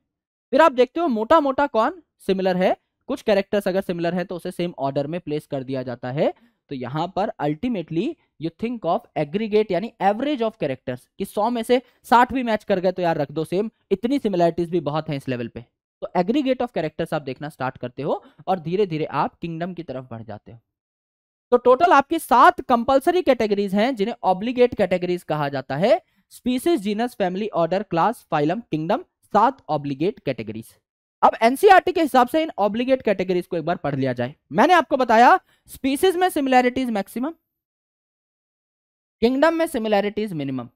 फिर आप देखते हो मोटा मोटा कौन? सिमिलर है। कुछ कैरेक्टर्स अगर सिमिलर है तो उसे सेम ऑर्डर में प्लेस कर दिया जाता है। तो यहाँ पर ultimately you think of aggregate यानी एवरेज ऑफ़ कैरेक्टर्स कि 100 में से 60 भी मैच कर गए तो यार रख दो सेम इतनी सिमिलैरिटीज भी बहुत हैं इस लेवल पे। तो एग्रीगेट ऑफ़ कैरेक्टर्स आप देखना स्टार्ट करते हो और धीरे धीरे आप किंगडम की तरफ़ बढ़ जाते हो। तो टोटल आपकी सात कंपलसरी कैटेगरीज हैं, जिन्हें ऑब्लिगेट कैटेगरीज कहा जाता है। Species genus family order class phylum kingdom सात ऑब्लिगेट कैटेगरीज अब एनसीआरटी के हिसाब से इन ऑब्लिगेट कैटेगरीज को एक बार पढ़ लिया जाए। मैंने आपको बताया स्पीसीज में सिमिलैरिटीज मैक्सिमम किंगडम में सिमिलैरिटीज मिनिमम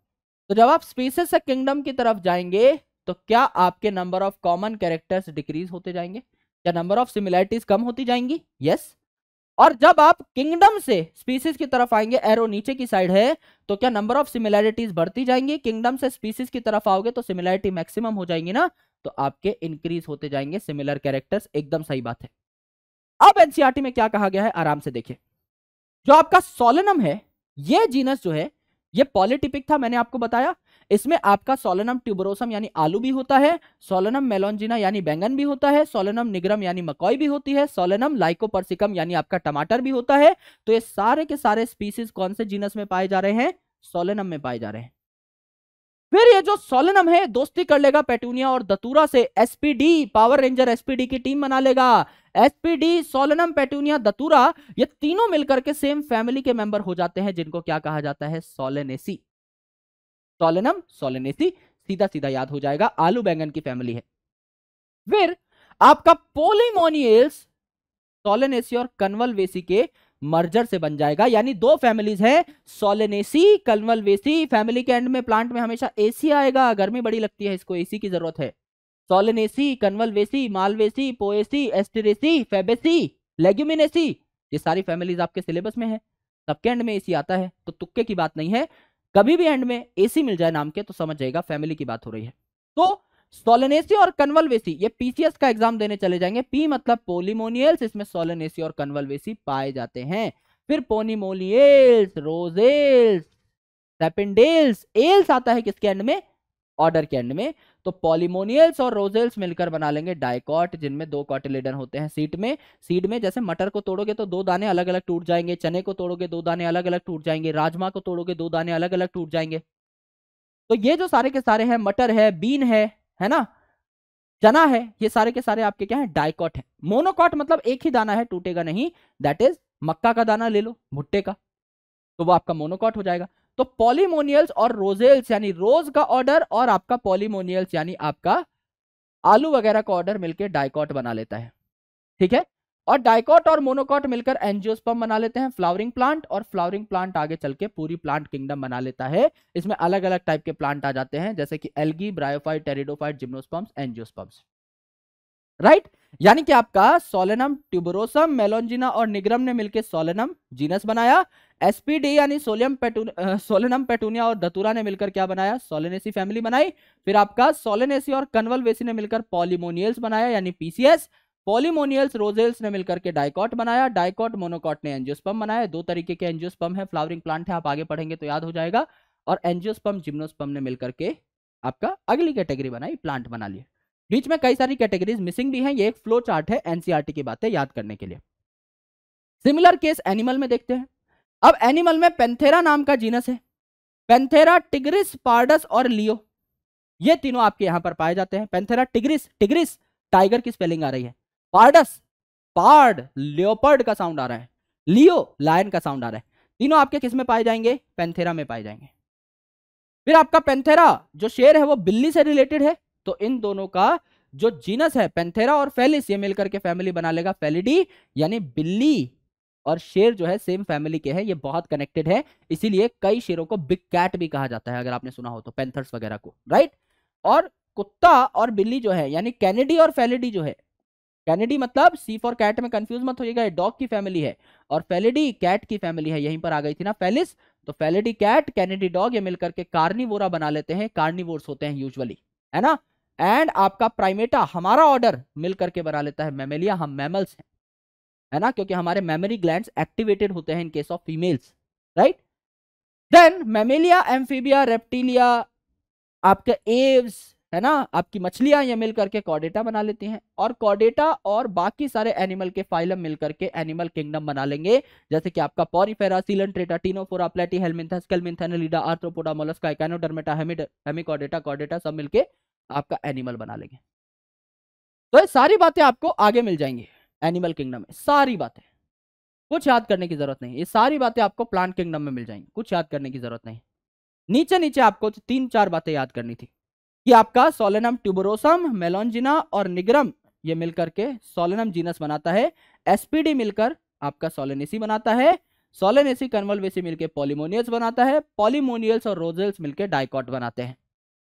तो जब आप स्पीसीज से किंगडम की तरफ़ जाएँगे तो क्या आपके number of common characters decrease होते जाएँगे? क्या नंबर ऑफ़ सिमिलैरिटीज कम होती जाएँगी? Yes yes? और जब आप किंगडम से स्पीसीज की तरफ़ आएँगे एरो नीचे की साइड है तो क्या नंबर ऑफ़ सिमिलैरिटीज बढ़ती जाएँगी? किंगडम से स्पीसीज की तरफ़ आओगे तो सिमिलैरिटी मैक्सिमम हो जाएँगी ना? तो आपके इंक्रीज होते जाएँगे सिमिलर कैरेक्टर्स एकदम सही बात है। अब एनसीआरटी में क्या कहा गया है, आराम से देखिए। जो आपका सोलनम है, ये जीनस जो है, ये पॉलिटिपिक था, मैंने आपको बताया। इसमें आपका सोलनम ट्यूबरोसम यानी आलू भी होता है सोलनम मेलोंजिना यानी बैंगन भी होता है सोलनम निग्रम यानी मकोई भी होती है सोलनम लाइकोपर्सिकम यानी आपका टमाटर भी होता है। तो ये सारे के सारे स्पीसीज कौन से जीनस में पाए जा रहे हैं? सोलनम में पाए जा रहे हैं। फिर ये जो सोलेनम है, दोस्ती कर लेगा पेटूनिया और दतूरा से। एसपीडी, पावर रेंजर एसपीडी की टीम बना लेगा। एसपीडी, सोलेनम, पेटूनिया, दतूरा, ये तीनों मिलकर के सेम फैमिली के मेंबर हो जाते हैं, जिनको क्या कहा जाता है? सोलेनेसी। सोलेनम, सोलेनेसी सीधा सीधा याद हो जाएगा, आलू बैंगन की फैमिली है। फिर आपका पोलिमोनियल्स, सोलेनेसी और कन्वलवेसी के मर्जर से बन जाएगा। यानी दो फैमिलीज़ है सोलेनेसी कन्वलवेसी फैमिली के एंड में प्लांट में हमेशा एसी आएगा। गर्मी बड़ी लगती है, इसको एसी की ज़रूरत है। Solanaceae convolvulaceae malvaceae poaceae asteraceae fabaceae leguminosae ये सारी फैमिलीज़ आपके सिलेबस में है। सबके एंड में एसी आता है तो तुक्के की बात नहीं है। कभी भी एंड में एसी मिल जाए नाम के तो समझ जाएगा फैमिली की बात हो रही है। तो सोलेनेसी और कन्वलवेसी, ये पीसीएस का एग्ज़ाम देने चले जाएँगे। पी मतलब पोलिमोनियल्स, इसमें सोलेनेसी और कन्वलवेसी पाए जाते हैं। फिर पोनिमोलियल्स रोजेल्स एल्स आता है किसके एंड में? ऑर्डर के एंड में। तो पॉलीमोनियल्स और रोजेल्स मिलकर बना लेंगे डायकॉट जिनमें दो कॉटिलेडन होते हैं सीट में। सीड में जैसे मटर को तोड़ोगे तो दो दाने अलग अलग टूट जाएँगे, चने को तोड़ोगे दो दाने अलग अलग टूट जाएँगे, राजमा को तोड़ोगे दो दाने अलग अलग टूट जाएँगे। तो ये जो सारे के सारे हैं, मटर है, बीन है है ना? चना है, ये सारे के सारे आपके क्या है? डायकॉट है। मोनोकॉट मतलब एक ही दाना है, टूटेगा नहीं। दैट इज़ मक्का का दाना ले लो, भुट्टे का। तो वो आपका मोनोकॉट हो जाएगा। तो पॉलीमोनियल्स और रोजेल्स, यानी रोज का ऑर्डर और आपका पॉलीमोनियल्स, यानी आपका आलू वगैरह का ऑर्डर मिलकर डायकॉट बना लेता है। ठीक है? और डाइकॉट और मोनोकॉट मिलकर एंजियोस्पर्म बना लेते हैं, फ्लावरिंग प्लांट और फ्लावरिंग प्लांट आगे चल के पूरी प्लांट किंगडम बना लेता है। इसमें अलग अलग टाइप के प्लांट आ जाते हैं, जैसे कि algae, bryophyte, pteridophyte, gymnosperms, angiosperms. Right? यानी कि आपका सोलेनम, ट्यूबरोसम मेलोंजिना और निग्रम ने मिलकर सोलेनम जीनस बनाया। एसपीडी यानी सोलियम सोलेनम पेटूनिया और दतुरा ने मिलकर क्या बनाया? सोलेनेसी फैमिली बनाई। फिर आपका सोलेनेसी और कन्वलवेसी ने मिलकर पॉलीमोनियल्स बनाया, यानी पीसीएस। पॉलीमोनियल्स रोजेल्स ने मिलकर के डाइकॉट बनाया। डाइकॉट मोनोकॉट ने एंजियोस्पम बनाया। दो तरीके के एंजियोस्पम है। फ्लावरिंग प्लांट है, आप आगे पढ़ेंगे तो याद हो जाएगा। और एंजियोस्पम जिम्नोस्पम ने मिलकर के आपका अगली कैटेगरी बनाई, प्लांट बना लिया बीच में कई सारी कैटेगरीज मिसिंग भी हैं। ये एक फ्लो चार्ट है एनसीआरटी की बातें याद करने के लिए। सिमिलर केस एनिमल में देखते हैं। अब एनिमल में पेंथेरा नाम का जीनस है। पेंथेरा, टिग्रिस, पार्डस और लियो। ये तीनों आपके यहाँ पर पाए जाते हैं। पेंथेरा, टिग्रिस टिग्रिस, टाइगर की स्पेलिंग आ रही है। पार्डस, पार्ड, लियोपर्ड का साउंड आ रहा है। लियो, लायन का साउंड आ रहा है। तीनों आपके किसमें पाए जाएँगे? पेंथेरा में पाए जाएँगे। फिर आपका पेंथेरा, जो शेर है, वो बिल्ली से रिलेटेड है तो इन दोनों का जो जीनस है, पेंथेरा और फेलिस, ये मिलकर के फैमिली बना लेगा। फेलिडी, यानी बिल्ली, और शेर जो है सेम फैमिली के हैं, ये बहुत कनेक्टेड है। इसीलिए कई शेरों को बिग कैट भी कहा जाता है, अगर आपने सुना हो तो पेंथर्स वगैरह को राइट और कुत्ता और बिल्ली जो है, यानी कैनेडी और फेलिडी जो है कैनेडी मतलब सी फॉर कैट में कंफ्यूज मत होइएगा, ये डॉग की फैमिली है और फेलिडी कैट की फैमिली है, यहीं पर आ गई थी ना फेलिस। तो फेलिडी कैट, कैनेडी डॉग, ये मिलकर के कार्निवोरा बना लेते हैं, कार्निवोर्स होते हैं यूजुअली है ना? एंड आपका प्राइमेटा हमारा ऑर्डर मिलकर के बना लेता है मेमेलिया हम मैमल्स हैं, है ना? क्योंकि हमारे मेमोरी ग्लैंड एक्टिवेटेड होते हैं in case of females right then mammalia amphibia reptilia आपके एव्स है ना? आपकी मछलियाँ ये मिल करके कॉडेटा बना लेती हैं और कॉडेटा और बाकी सारे एनिमल के फाइलम मिल करके एनिमल किंगडम बना लेंगे। जैसे कि आपका Porifera Coelenterata Ctenophora Platyhelminthes केलमिंथेनेलिडा आर्थ्रोपोडा, मोलस्का इकानोडर्मेटा हेमिकॉडेटा, कॉडेटा सब मिलके आपका एनिमल बना लेंगे। तो ये सारी बातें आपको आगे मिल जाएँगी एनिमल किंगडम में। सारी बातें। कुछ याद करने की ज़रूरत नहीं। ये सारी बातें आपको प्लांट किंगडम में मिल जाएँगी। कुछ याद करने की ज़रूरत नहीं। नीचे नीचे आपको तीन चार बातें याद करनी थी। कि आपका सोलेनम ट्यूबरोसम मेलोंजिना और निग्रम, ये मिलकर के सोलेनम जीनस बनाता है। एसपीडी मिलकर आपका सोलेनेसी बनाता है। सोलेनेसी कन्वलवेसी मिलकर पॉलीमोनियल्स बनाता है। पॉलीमोनियल्स और रोजेल्स मिलकर डाइकॉट बनाते हैं।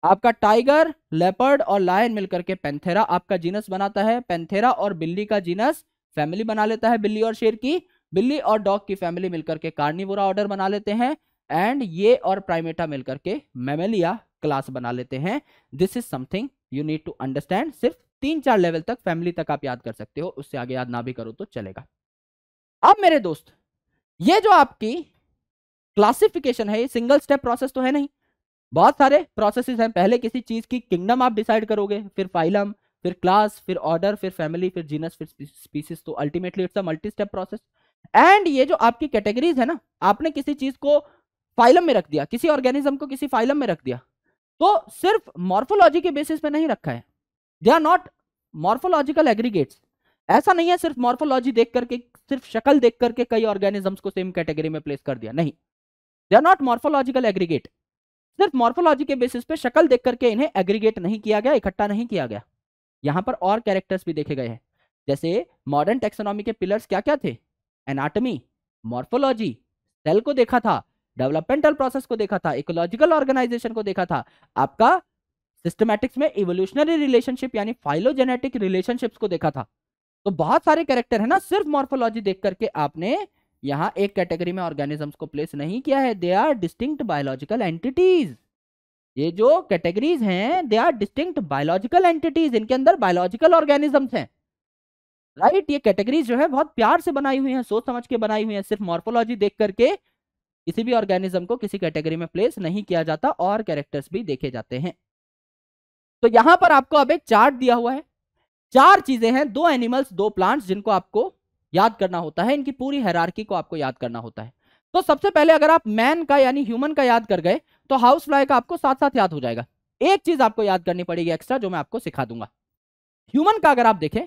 आपका टाइगर, लेपर्ड और लायन मिलकर के पेंथेरा आपका जीनस बनाता है। पेंथेरा और बिल्ली का जीनस फैमिली बना लेता है बिल्ली और शेर की। बिल्ली और डॉग की फैमिली मिलकर के कार्निवोरा ऑर्डर बना लेते हैं। एंड ये और प्राइमेटा मिलकर के मेमेलिया क्लास बना लेते हैं। This is something you need to understand सिर्फ़ तीन चार लेवल तक फैमिली तक आप याद कर सकते हो, उससे आगे याद ना भी करो तो चलेगा। अब मेरे दोस्त, ये जो आपकी क्लासिफिकेशन है, ये सिंगल स्टेप प्रोसेस तो है नहीं। बहुत सारे प्रोसेसेस हैं, पहले किसी चीज़ की किंगडम आप डिसाइड करोगे, फिर फाइलम फिर क्लास फिर ऑर्डर फिर फैमिली फिर जीनस फिर स्पीसीज तो ultimately it's a multi step process and ये जो आपकी कैटेगरीज है ना, आपने किसी चीज़ को फाइलम में रख दिया, किसी ऑर्गेनिज्म को किसी फाइलम में रख दिया तो सिर्फ़ मॉर्फोलॉजी के बेसिस पे नहीं रखा है। They are not morphological aggregates ऐसा नहीं है सिर्फ़ मॉर्फोलॉजी देख करके, सिर्फ़ शक्ल देख करके कई ऑर्गेनिजम्स को सेम कैटेगरी में प्लेस कर दिया। नहीं। They are not morphological aggregate सिर्फ़ मॉर्फोलॉजी के बेसिस पे शक्ल देख करके इन्हें एग्रीगेट नहीं किया गया, इकट्ठा नहीं किया गया। यहाँ पर और कैरेक्टर्स भी देखे गए हैं। जैसे मॉडर्न टेक्सोनॉमी के पिलर्स क्या क्या थे? एनाटमी मॉर्फोलॉजी सेल को देखा था। डेवलपमेंटल प्रोसेस को देखा था, इकोलॉजिकल ऑर्गेनाइजेशन को देखा था। आपका सिस्टमैटिक्स में इवोल्यूशनरी रिलेशनशिप यानी फाइलोजेनेटिक रिलेशनशिप्स को देखा था। तो बहुत सारे कैरेक्टर है ना, सिर्फ़ मॉर्फोलॉजी देख करके आपने यहाँ एक कैटेगरी में ऑर्गेनिजम्स को प्लेस नहीं किया है। They are distinct biological entities ये जो कैटेगरीज हैं they are distinct biological entities इनके अंदर बायोलॉजिकल ऑर्गेनिजम्स हैं। राइट? ये कैटेगरीज जो है, बहुत प्यार से बनाई हुई हैं, सोच समझ के बनाई हुई हैं। सिर्फ़ मॉर्फोलॉजी देख करके किसी भी ऑर्गेनिज्म को किसी कैटेगरी में प्लेस नहीं किया जाता और कैरेक्टर्स भी देखे जाते हैं। तो यहाँ पर आपको अब एक चार्ट दिया हुआ है। चार चीज़ें हैं, दो एनिमल्स दो प्लांट्स जिनको आपको याद करना होता है, इनकी पूरी हैरारकी को आपको याद करना होता है। तो सबसे पहले अगर आप मैन का यानी ह्यूमन का याद कर गए तो हाउस फ्लाई का आपको साथ साथ याद हो जाएगा। एक चीज़ आपको याद करनी पड़ेगी एक्स्ट्रा जो मैं आपको सिखा दूँगा। ह्यूमन का अगर आप देखें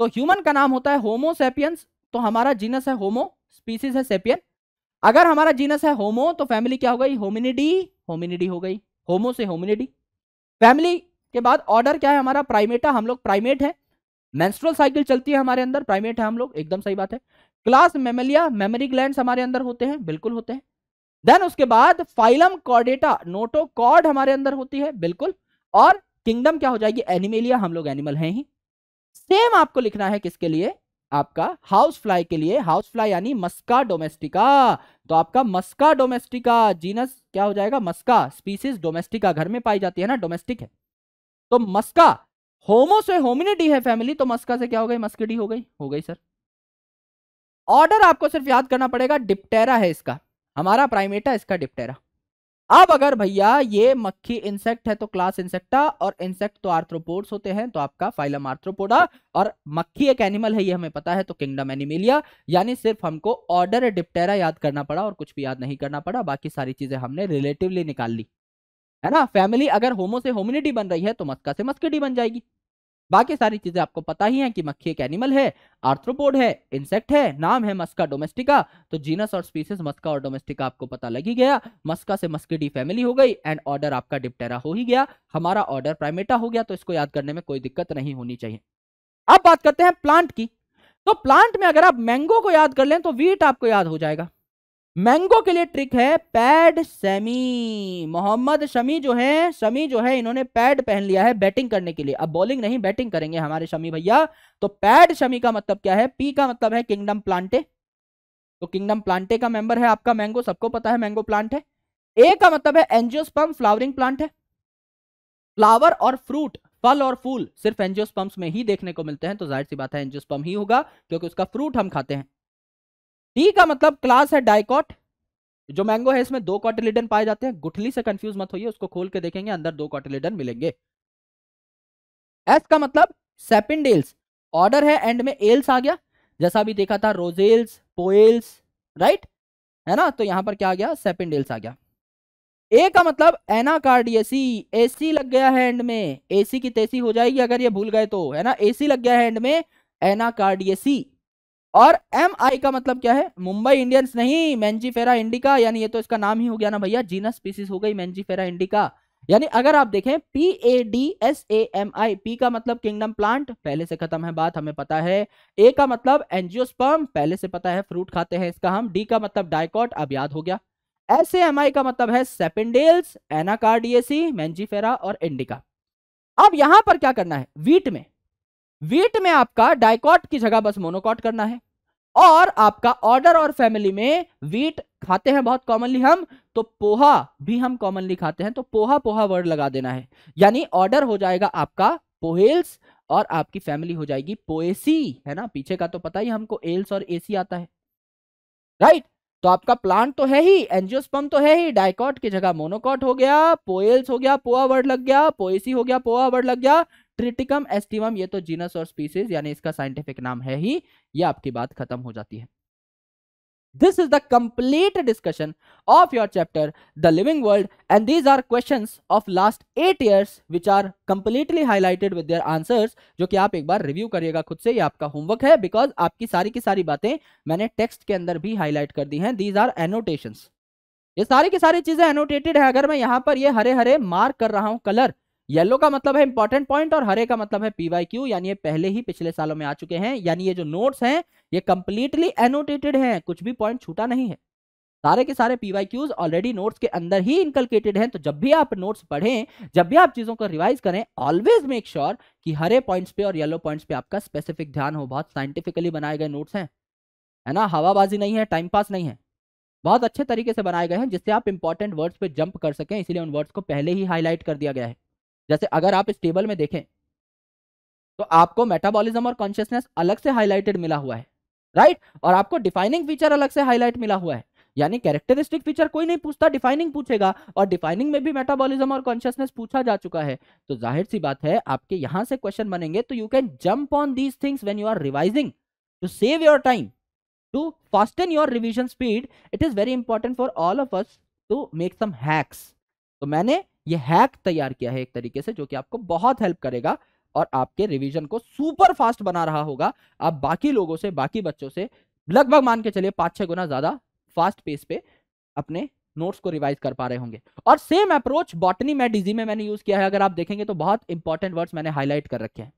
तो ह्यूमन का नाम होता है होमोसेपियंस तो हमारा जीनस है होमो स्पीसीज है सेपियन अगर हमारा जीनस है होमो तो फैमिली क्या हो गई? होमिनिडी होमिनिडी हो गई। होमो से होमिनिडी। फैमिली के बाद ऑर्डर क्या है हमारा? प्राइमेटा हम लोग प्राइमेट है। मेंस्ट्रुअल साइकिल चलती है हमारे अंदर प्राइमेट है हम लोग, एकदम सही बात है। क्लास मेमेलिया मेमोरी ग्लैंड हमारे अंदर होते हैं, बिल्कुल होते हैं। देन उसके बाद फाइलम कॉर्डेटा नोटोकॉर्ड हमारे अंदर होती है, बिल्कुल। और किंगडम क्या हो जाएगी? एनिमेलिया हम लोग एनिमल हैं ही। सेम आपको लिखना है किसके लिए? आपका हाउस फ्लाई के लिए हाउस फ्लाई यानी मस्का डोमेस्टिका तो आपका मस्का डोमेस्टिका जीनस क्या हो जाएगा? मस्का स्पीसीज डोमेस्टिका घर में पाई जाती है ना डोमेस्टिक है। तो मस्का होमो से होमिनिडी है फैमिली तो मस्का से क्या हो गई? मस्किडी हो गई हो गई सर ऑर्डर आपको सिर्फ़ याद करना पड़ेगा डिप्टेरा है इसका। हमारा प्राइमेटा इसका डिप्टेरा अब अगर भैया ये मक्खी इंसेक्ट है तो क्लास इंसेक्टा और इंसेक्ट तो आर्थ्रोपोड्स होते हैं तो आपका फाइलम आर्थ्रोपोडा और मक्खी एक एनिमल है, ये हमें पता है तो किंगडम एनिमिलिया यानी सिर्फ़ हमको ऑर्डर डिप्टेरा याद करना पड़ा और कुछ भी याद नहीं करना पड़ा, बाकी सारी चीज़ें हमने रिलेटिवली निकाल ली। है ना? फैमिली अगर होमो से होमिनिटी बन रही है तो मस्का से मस्किडी बन जाएगी। बाकी सारी चीज़ें आपको पता ही है कि मक्खी एक एनिमल है आर्थ्रोपोड है इंसेक्ट है, नाम है मस्का डोमेस्टिका तो जीनस और स्पीसीज मस्का और डोमेस्टिका आपको पता लग ही गया, मस्का से मस्किडी फैमिली हो गई एंड ऑर्डर आपका डिप्टेरा हो ही गया, हमारा ऑर्डर प्राइमेटा हो गया तो इसको याद करने में कोई दिक्कत नहीं होनी चाहिए। अब बात करते हैं प्लांट की तो प्लांट में अगर आप मैंगो को याद कर लें तो वीट आपको याद हो जाएगा। मैंगो के लिए ट्रिक है पैड सेमी। मोहम्मद शमी जो है, शमी जो है, इन्होंने पैड पहन लिया है बैटिंग करने के लिए। अब बॉलिंग नहीं, बैटिंग करेंगे हमारे शमी भैया। तो पैड शमी का मतलब क्या है? पी का मतलब है किंगडम प्लांटे। तो किंगडम प्लांटे का मेंबर है आपका मैंगो, सबको पता है मैंगो प्लांट है। ए का मतलब है एंजियोस्पम फ्लावरिंग प्लांट है। फ्लावर और फ्रूट, फल और फूल सिर्फ़ एंजियोस्पम्स में ही देखने को मिलते हैं। तो ज़ाहिर सी बात है एंजियोस्पम ही होगा, क्योंकि उसका फ्रूट हम खाते हैं। टी का मतलब क्लास है डाइकॉट जो मैंगो है, इसमें दो कॉटिलिडन पाए जाते हैं। गुठली से कंफ्यूज मत होइए, उसको खोल के देखेंगे, अंदर दो कॉटिलिडन मिलेंगे। एस का मतलब सेपिंडेल्स ऑर्डर है एंड में एल्स आ गया। जैसा भी देखा था रोजेल्स पोएल्स राइट है ना? तो यहाँ पर क्या आ गया? सेपिंडेल्स आ गया। ए का मतलब एनाकार्डियसी एसी लग गया है एंड में। एसी की तेसी हो जाएगी अगर ये भूल गए तो है ना? एसी लग गया है एंड में एनाकार्डियसी और एम आई का मतलब क्या है? मुंबई इंडियंस नहीं मैंजीफेरा इंडिका यानी ये तो इसका नाम ही हो गया ना भैया जीनस स्पीसीज हो गई मैंजीफेरा इंडिका यानी अगर आप देखें P A D S A M I P का मतलब किंगडम प्लांट पहले से खत्म है बात, हमें पता है। ए का मतलब एंजियोस्पर्म पहले से पता है फ्रूट खाते हैं इसका हम। डी का मतलब डायकॉट अब याद हो गया। एस ए एम आई का मतलब है सेपेंडेल्स एनाकार्डियसी मैंजीफेरा और इंडिका अब यहाँ पर क्या करना है? वीट में। वीट में आपका डाइकॉट की जगह बस मोनोकॉट करना है। और आपका ऑर्डर और फैमिली में वीट खाते हैं बहुत कॉमनली हम तो पोहा भी हम कॉमनली खाते हैं तो पोहा पोहा वर्ड लगा देना है। यानी ऑर्डर हो जाएगा आपका पोहेल्स और आपकी फैमिली हो जाएगी पोएसी, है ना? पीछे का तो पता ही हमको, एल्स और एसी आता है। राइट? तो आपका प्लांट तो है ही एंजियोस्पम तो है ही, डाइकॉट की जगह मोनोकॉट हो गया, पोएल्स हो गया पोआ वर्ड लग गया, पोएसी हो गया पोआ वर्ड लग गया ट्रिटिकम एस्टिवम ये तो जीनस और स्पीसीज यानी इसका साइंटिफिक नाम है ही ये आपकी बात खत्म हो जाती है। This is the complete discussion of your chapter, The Living World, and these are questions of last eight years which are completely highlighted with their answers, जो कि आप एक बार रिव्यू करिएगा खुद से ये आपका होमवर्क है बिकॉज़ आपकी सारी की सारी बातें मैंने टेक्स्ट के अंदर भी हाईलाइट कर दी हैं। दीज आर एनोटेशंस ये सारी की सारी चीज़ें एनोटेटेड है। अगर मैं यहाँ पर ये हरे हरे मार्क कर रहा हूँ कलर येलो का मतलब है इंपॉर्टेंट पॉइंट और हरे का मतलब है पीवाई क्यू यानी ये पहले ही पिछले सालों में आ चुके हैं। यानी ये जो नोट्स हैं, ये कंप्लीटली एनोटेटेड हैं। कुछ भी पॉइंट छूटा नहीं है। सारे के सारे पीवाई क्यूज ऑलरेडी नोट्स के अंदर ही इनकलकेटेड हैं। तो जब भी आप नोट्स पढ़ें, जब भी आप चीज़ों को रिवाइज करें ऑलवेज मेक श्योर कि हरे पॉइंट्स पे और येलो पॉइंट्स पे आपका स्पेसिफिक ध्यान हो। बहुत साइंटिफिकली बनाए गए नोट्स हैं। है ना? हवाबाजी नहीं है टाइम पास नहीं है। बहुत अच्छे तरीके से बनाए गए हैं, जिससे आप इंपॉर्टेंट वर्ड्स पे जंप कर सकें। इसलिए उन वर्ड्स को पहले ही हाईलाइट कर दिया गया है। जैसे अगर आप इस टेबल में देखें तो आपको मेटाबॉलिज्म और कॉन्शियसनेस अलग से हाईलाइटेड मिला हुआ है राइट और आपको डिफाइनिंग फीचर अलग से हाईलाइट मिला हुआ है। यानी कैरेक्टरिस्टिक फीचर कोई नहीं पूछता डिफाइनिंग पूछेगा, और डिफाइनिंग में भी मेटाबॉलिज्म और कॉन्शियसनेस पूछा जा चुका है। तो ज़ाहिर सी बात है, आपके यहाँ से क्वेश्चन बनेंगे तो you can jump on these things when you are revising to save your time to fasten your revision speed it is very important for all of us to make some hacks तो मैंने ये hack तैयार किया है एक तरीके से, जो कि आपको बहुत हेल्प करेगा और आपके रिवीजन को सुपर फास्ट बना रहा होगा। आप बाकी लोगों से, बाकी बच्चों से लगभग मान के चलिए पाँच छह गुना ज़्यादा फास्ट पेस पे अपने नोट्स को रिवाइज कर पा रहे होंगे। और सेम अप्रोच बॉटनी में डीजी में मैंने यूज़ किया है। अगर आप देखेंगे तो बहुत इंपॉर्टेंट वर्ड्स मैंने हाईलाइट कर रखे हैं।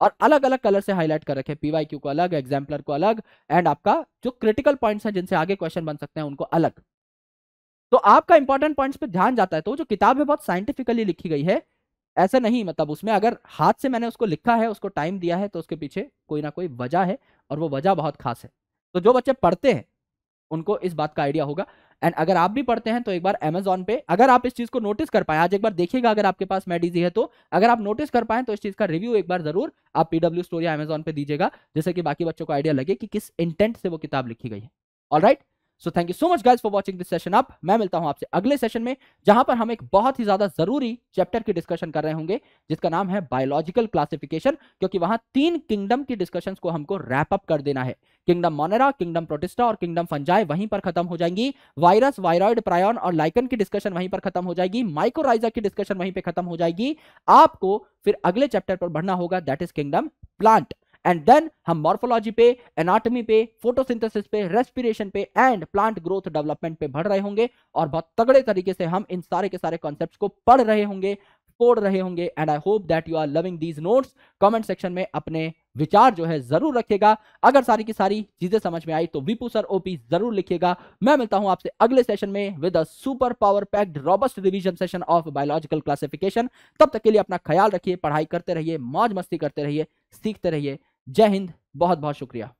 और अलग अलग कलर से हाईलाइट कर रखे पीवाई क्यू को अलग एग्जाम्पलर को अलग एंड आपका जो क्रिटिकल पॉइंट्स हैं, जिनसे आगे क्वेश्चन बन सकते हैं, उनको अलग। तो आपका इंपॉर्टेंट पॉइंट्स पे ध्यान जाता है तो जो किताब है बहुत साइंटिफिकली लिखी गई है। ऐसा नहीं मतलब उसमें अगर हाथ से मैंने उसको लिखा है, उसको टाइम दिया है तो उसके पीछे कोई ना कोई वजह है और वो वजह बहुत खास है। तो जो बच्चे पढ़ते हैं, उनको इस बात का आइडिया होगा। एंड अगर आप भी पढ़ते हैं तो एक बार अमेजोन पे अगर आप इस चीज़ को नोटिस कर पाए, आज एक बार देखिएगा अगर आपके पास मेडिजी है तो अगर आप नोटिस कर पाए तो इस चीज़ का रिव्यू एक बार ज़रूर आप पीडब्ल्यू स्टोरी अमेजोन पे दीजिएगा जैसे कि बाकी बच्चों को आइडिया लगे कि किस इंटेंट से वो किताब लिखी गई है। All right so thank you so much guys for watching this session up मैं मिलता हूँ आपसे अगले सेशन में, जहाँ पर हम एक बहुत ही ज़्यादा ज़रूरी चैप्टर की डिस्कशन कर रहे होंगे, जिसका नाम है बायोलॉजिकल क्लासिफिकेशन क्योंकि वहाँ तीन किंगडम की डिस्कशन को हमको रैप अप कर देना है। किंगडम मोनेरा किंगडम प्रोटिस्टा और किंगडम फंजाई वहीं पर खत्म हो जाएँगी। वायरस वायरॉइड प्रायन और लाइकन की डिस्कशन वहीं पर खत्म हो जाएगी। माइक्रोराइजा की डिस्कशन वहीं पर खत्म हो जाएगी। आपको फिर अगले चैप्टर पर बढ़ना होगा that is kingdom plant and then हम मॉर्फोलॉजी पे एनाटॉमी पे फोटोसिंथेसिस पे रेस्पिरेशन पे एंड प्लांट ग्रोथ डेवलपमेंट पे बढ़ रहे होंगे। और बहुत तगड़े तरीके से हम इन सारे के सारे कॉन्सेप्ट्स को पढ़ रहे होंगे, फोड़ रहे होंगे। And I hope that you are loving these notes comment section में अपने विचार जो है ज़रूर रखिएगा। अगर सारी की सारी चीज़ें समझ में आई तो विपू सर ओपी ज़रूर लिखिएगा। मैं मिलता हूँ आपसे अगले सेशन में with a super power packed robust revision session of biological classification तब तक के लिए अपना ख्याल रखिए, पढ़ाई करते रहिए, मौज मस्ती करते रहिए, सीखते रहिए। जय हिंद बहुत बहुत शुक्रिया।